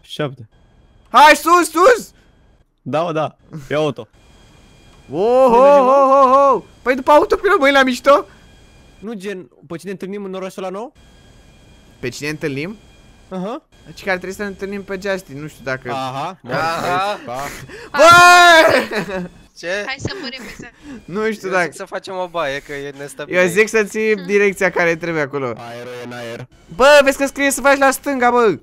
Șapte. Hai, sus, sus! Da, mă, da. Ia auto. Oh, oh, oh, oh, oh. Păi după autopilot, băi, la mișto? Nu gen, pe cine întâlnim în orașul ăla nou? Pe cine întâlnim? Aha. Deci că ar trebui să ne întâlnim pe Justin, nu știu dacă... Aha. mă, Aha. Da. Bă! Ce? Hai să murim, Pisa. Nu știu Eu dacă... zic să facem o baie, că e nestabil. Eu zic să ții direcția care trebuie acolo. Aero e în aer. Bă, vezi că scrie să faci la stânga, bă!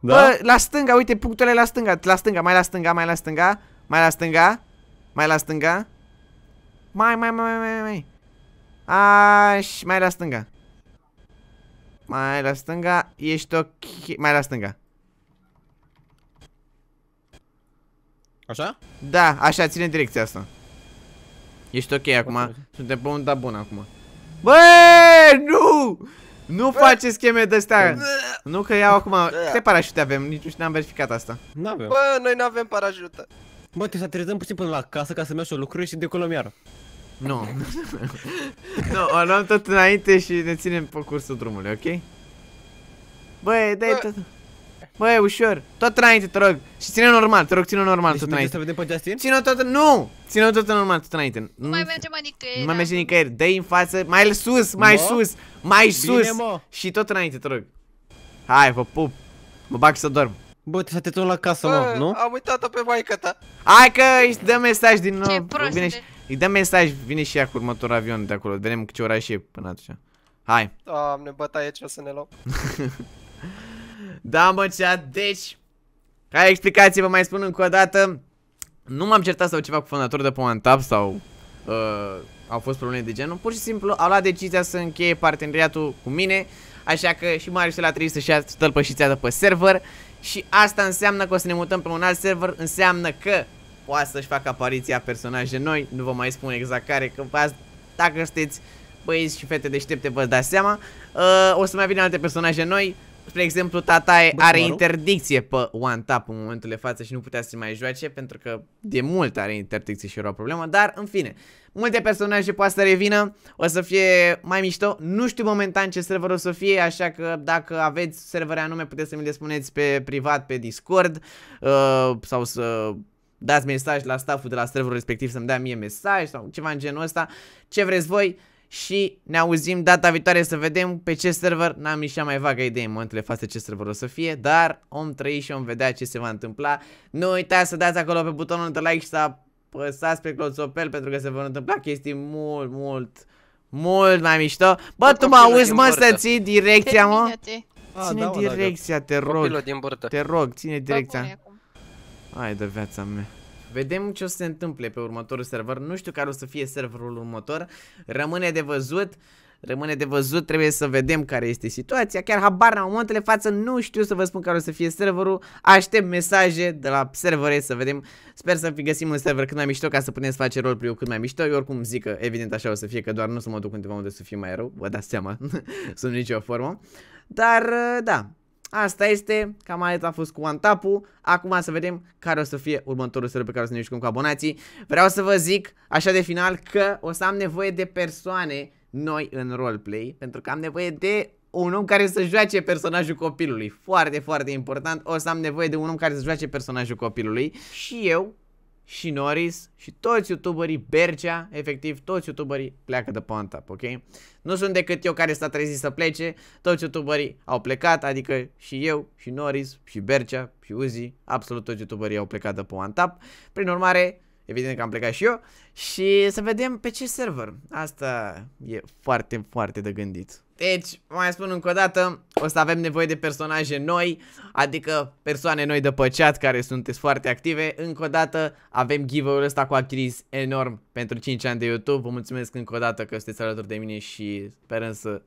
Da? Bă, la stânga, uite, punctul ăla e la stânga, la stânga, mai la stânga, mai la stânga, mai la stânga, mai la stânga. Mai, mai, mai, mai, mai, mai. Aș, mai la stânga. Mai la stânga, ești ok, mai la stânga. Așa? Da, așa, ține direcția asta. Ești ok acum, suntem pe unda bună acum. Bă, nu! Nu faceți scheme de astea. Nu că iau acum, câte parașute avem? Nici nu știu, n-am verificat asta. N-avem. Bă, noi n-avem parajută. Bă, trebuie să aterizăm puțin până la casă ca să mergi o lucruri și decolăm iară. Nu. nu, o luăm tot înainte și ne ținem pe cursul drumului, ok? Băi, dai Bă. tot. Băi, ușor. Tot înainte, te rog. Și ține normal, te rog, ține normal, Deci tot mergem înainte. să vedem pe Justin? Ține tot, nu! Ține tot normal, tot înainte. Nu mai mergem mai nicăieri. Nu mai merge nicăieri. Dă-i în față, mai sus, mai Mă? sus, mai Bine, sus. mă. Și tot înainte, te rog. Hai, vă pup. Mă bag să dorm. Bă, te să te la casă, Bă, mă, nu? am uitat-o pe maica ta. Hai că îți dă mesaj din nou. Ce prost vine de- și, îi dă mesaj, vine și ea cu următorul avion de acolo. Vedem ce oraș e până atunci. Hai. Doamne, bătaie ce o să ne luăm. Da, mă, cea, deci, ca explicație vă mai spun încă o dată, nu m-am certat sau ceva cu fondator de pe OneTap sau uh, au fost probleme de genul, pur și simplu au luat decizia să încheie parteneriatul cu mine, așa că și Marius la trebuie să-și ia stălpășițea de pe server și asta înseamnă că o să ne mutăm pe un alt server, înseamnă că poate să-și facă apariția personaje noi, nu vă mai spun exact care, că azi, dacă sunteți băieți și fete deștepte vă dați seama, uh, o să mai vină alte personaje noi, Spre exemplu, Tatae Bă, are Maru? interdicție pe One Tap în momentul de față și nu putea să se mai joace pentru că de mult are interdicție și era o problemă, dar în fine, multe personaje poate să revină, o să fie mai mișto, nu știu momentan ce server o să fie, așa că dacă aveți servere anume puteți să mi le spuneți pe privat pe Discord uh, sau să dați mesaj la stafful de la serverul respectiv să-mi dea mie mesaj sau ceva în genul ăsta, ce vreți voi și ne auzim data viitoare să vedem pe ce server, n-am nici cea mai vagă idee în momentul de față ce server o să fie, dar om trăi și om vedea ce se va întâmpla. Nu uitați să dați acolo pe butonul de like și să apăsați pe cloțopel pentru că se vor întâmpla chestii mult, mult, mult mai mișto. Bă, tu mă copilul auzi, din mă, burtă. să ții direcția, mă? Termină-te. Ah, Ține da, mă, da, da. direcția, te Copilul rog, din burtă. te rog, ține Bă, direcția. bune acum. Hai de viața mea. Vedem ce o să se întâmple pe următorul server. Nu știu care o să fie serverul următor. Rămâne de văzut. Rămâne de văzut, trebuie să vedem care este situația. Chiar habar n-am, în momentele față nu știu să vă spun care o să fie serverul. Aștept mesaje de la servere să vedem. Sper să fi găsim un server cât mai mișto ca să putem să face roleplay cât mai mișto. Eu oricum zic că evident așa o să fie, că doar nu să mă duc undeva unde să fie mai rău. Vă dați seama, sunt nicio formă. Dar da, Asta este, cam atât a fost cu OneTap-ul Acum să vedem care o să fie următorul server pe care o să ne jucăm cu abonații. Vreau să vă zic, așa de final, că o să am nevoie de persoane noi în roleplay Pentru că am nevoie de un om care să joace personajul copilului. Foarte, foarte important. O să am nevoie de un om care să joace personajul copilului. Și eu, și Norris, și toți youtuberii Bercea, efectiv toți youtuberii pleacă de pe OneTap, ok? Nu sunt decât eu care s-a trezit să plece, toți youtuberii au plecat, adică și eu, și Norris, și Bercea, și Uzi, absolut toți youtuberii au plecat de pe OneTap. Prin urmare, evident că am plecat și eu și să vedem pe ce server. Asta e foarte, foarte de gândit. Deci, mai spun încă o dată, o să avem nevoie de personaje noi, adică persoane noi de pe chat care sunteți foarte active. Încă o dată avem giveaway-ul ăsta cu Achiris enorm pentru 5 ani de YouTube. Vă mulțumesc încă o dată că sunteți alături de mine și sperăm să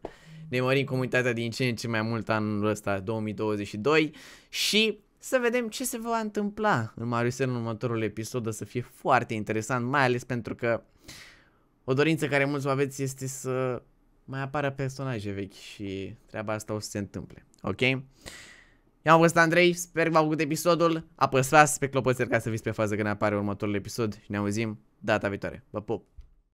ne mărim comunitatea din ce în ce mai mult anul ăsta 2022 și să vedem ce se va întâmpla în Mariusel în următorul episod, o să fie foarte interesant, mai ales pentru că o dorință care mulți o aveți este să mai apară personaje vechi și treaba asta o să se întâmple, ok? Eu am fost Andrei, sper că v-a plăcut episodul, apăsați pe clopoțel ca să fiți pe fază când apare următorul episod și ne auzim data viitoare. Vă pup!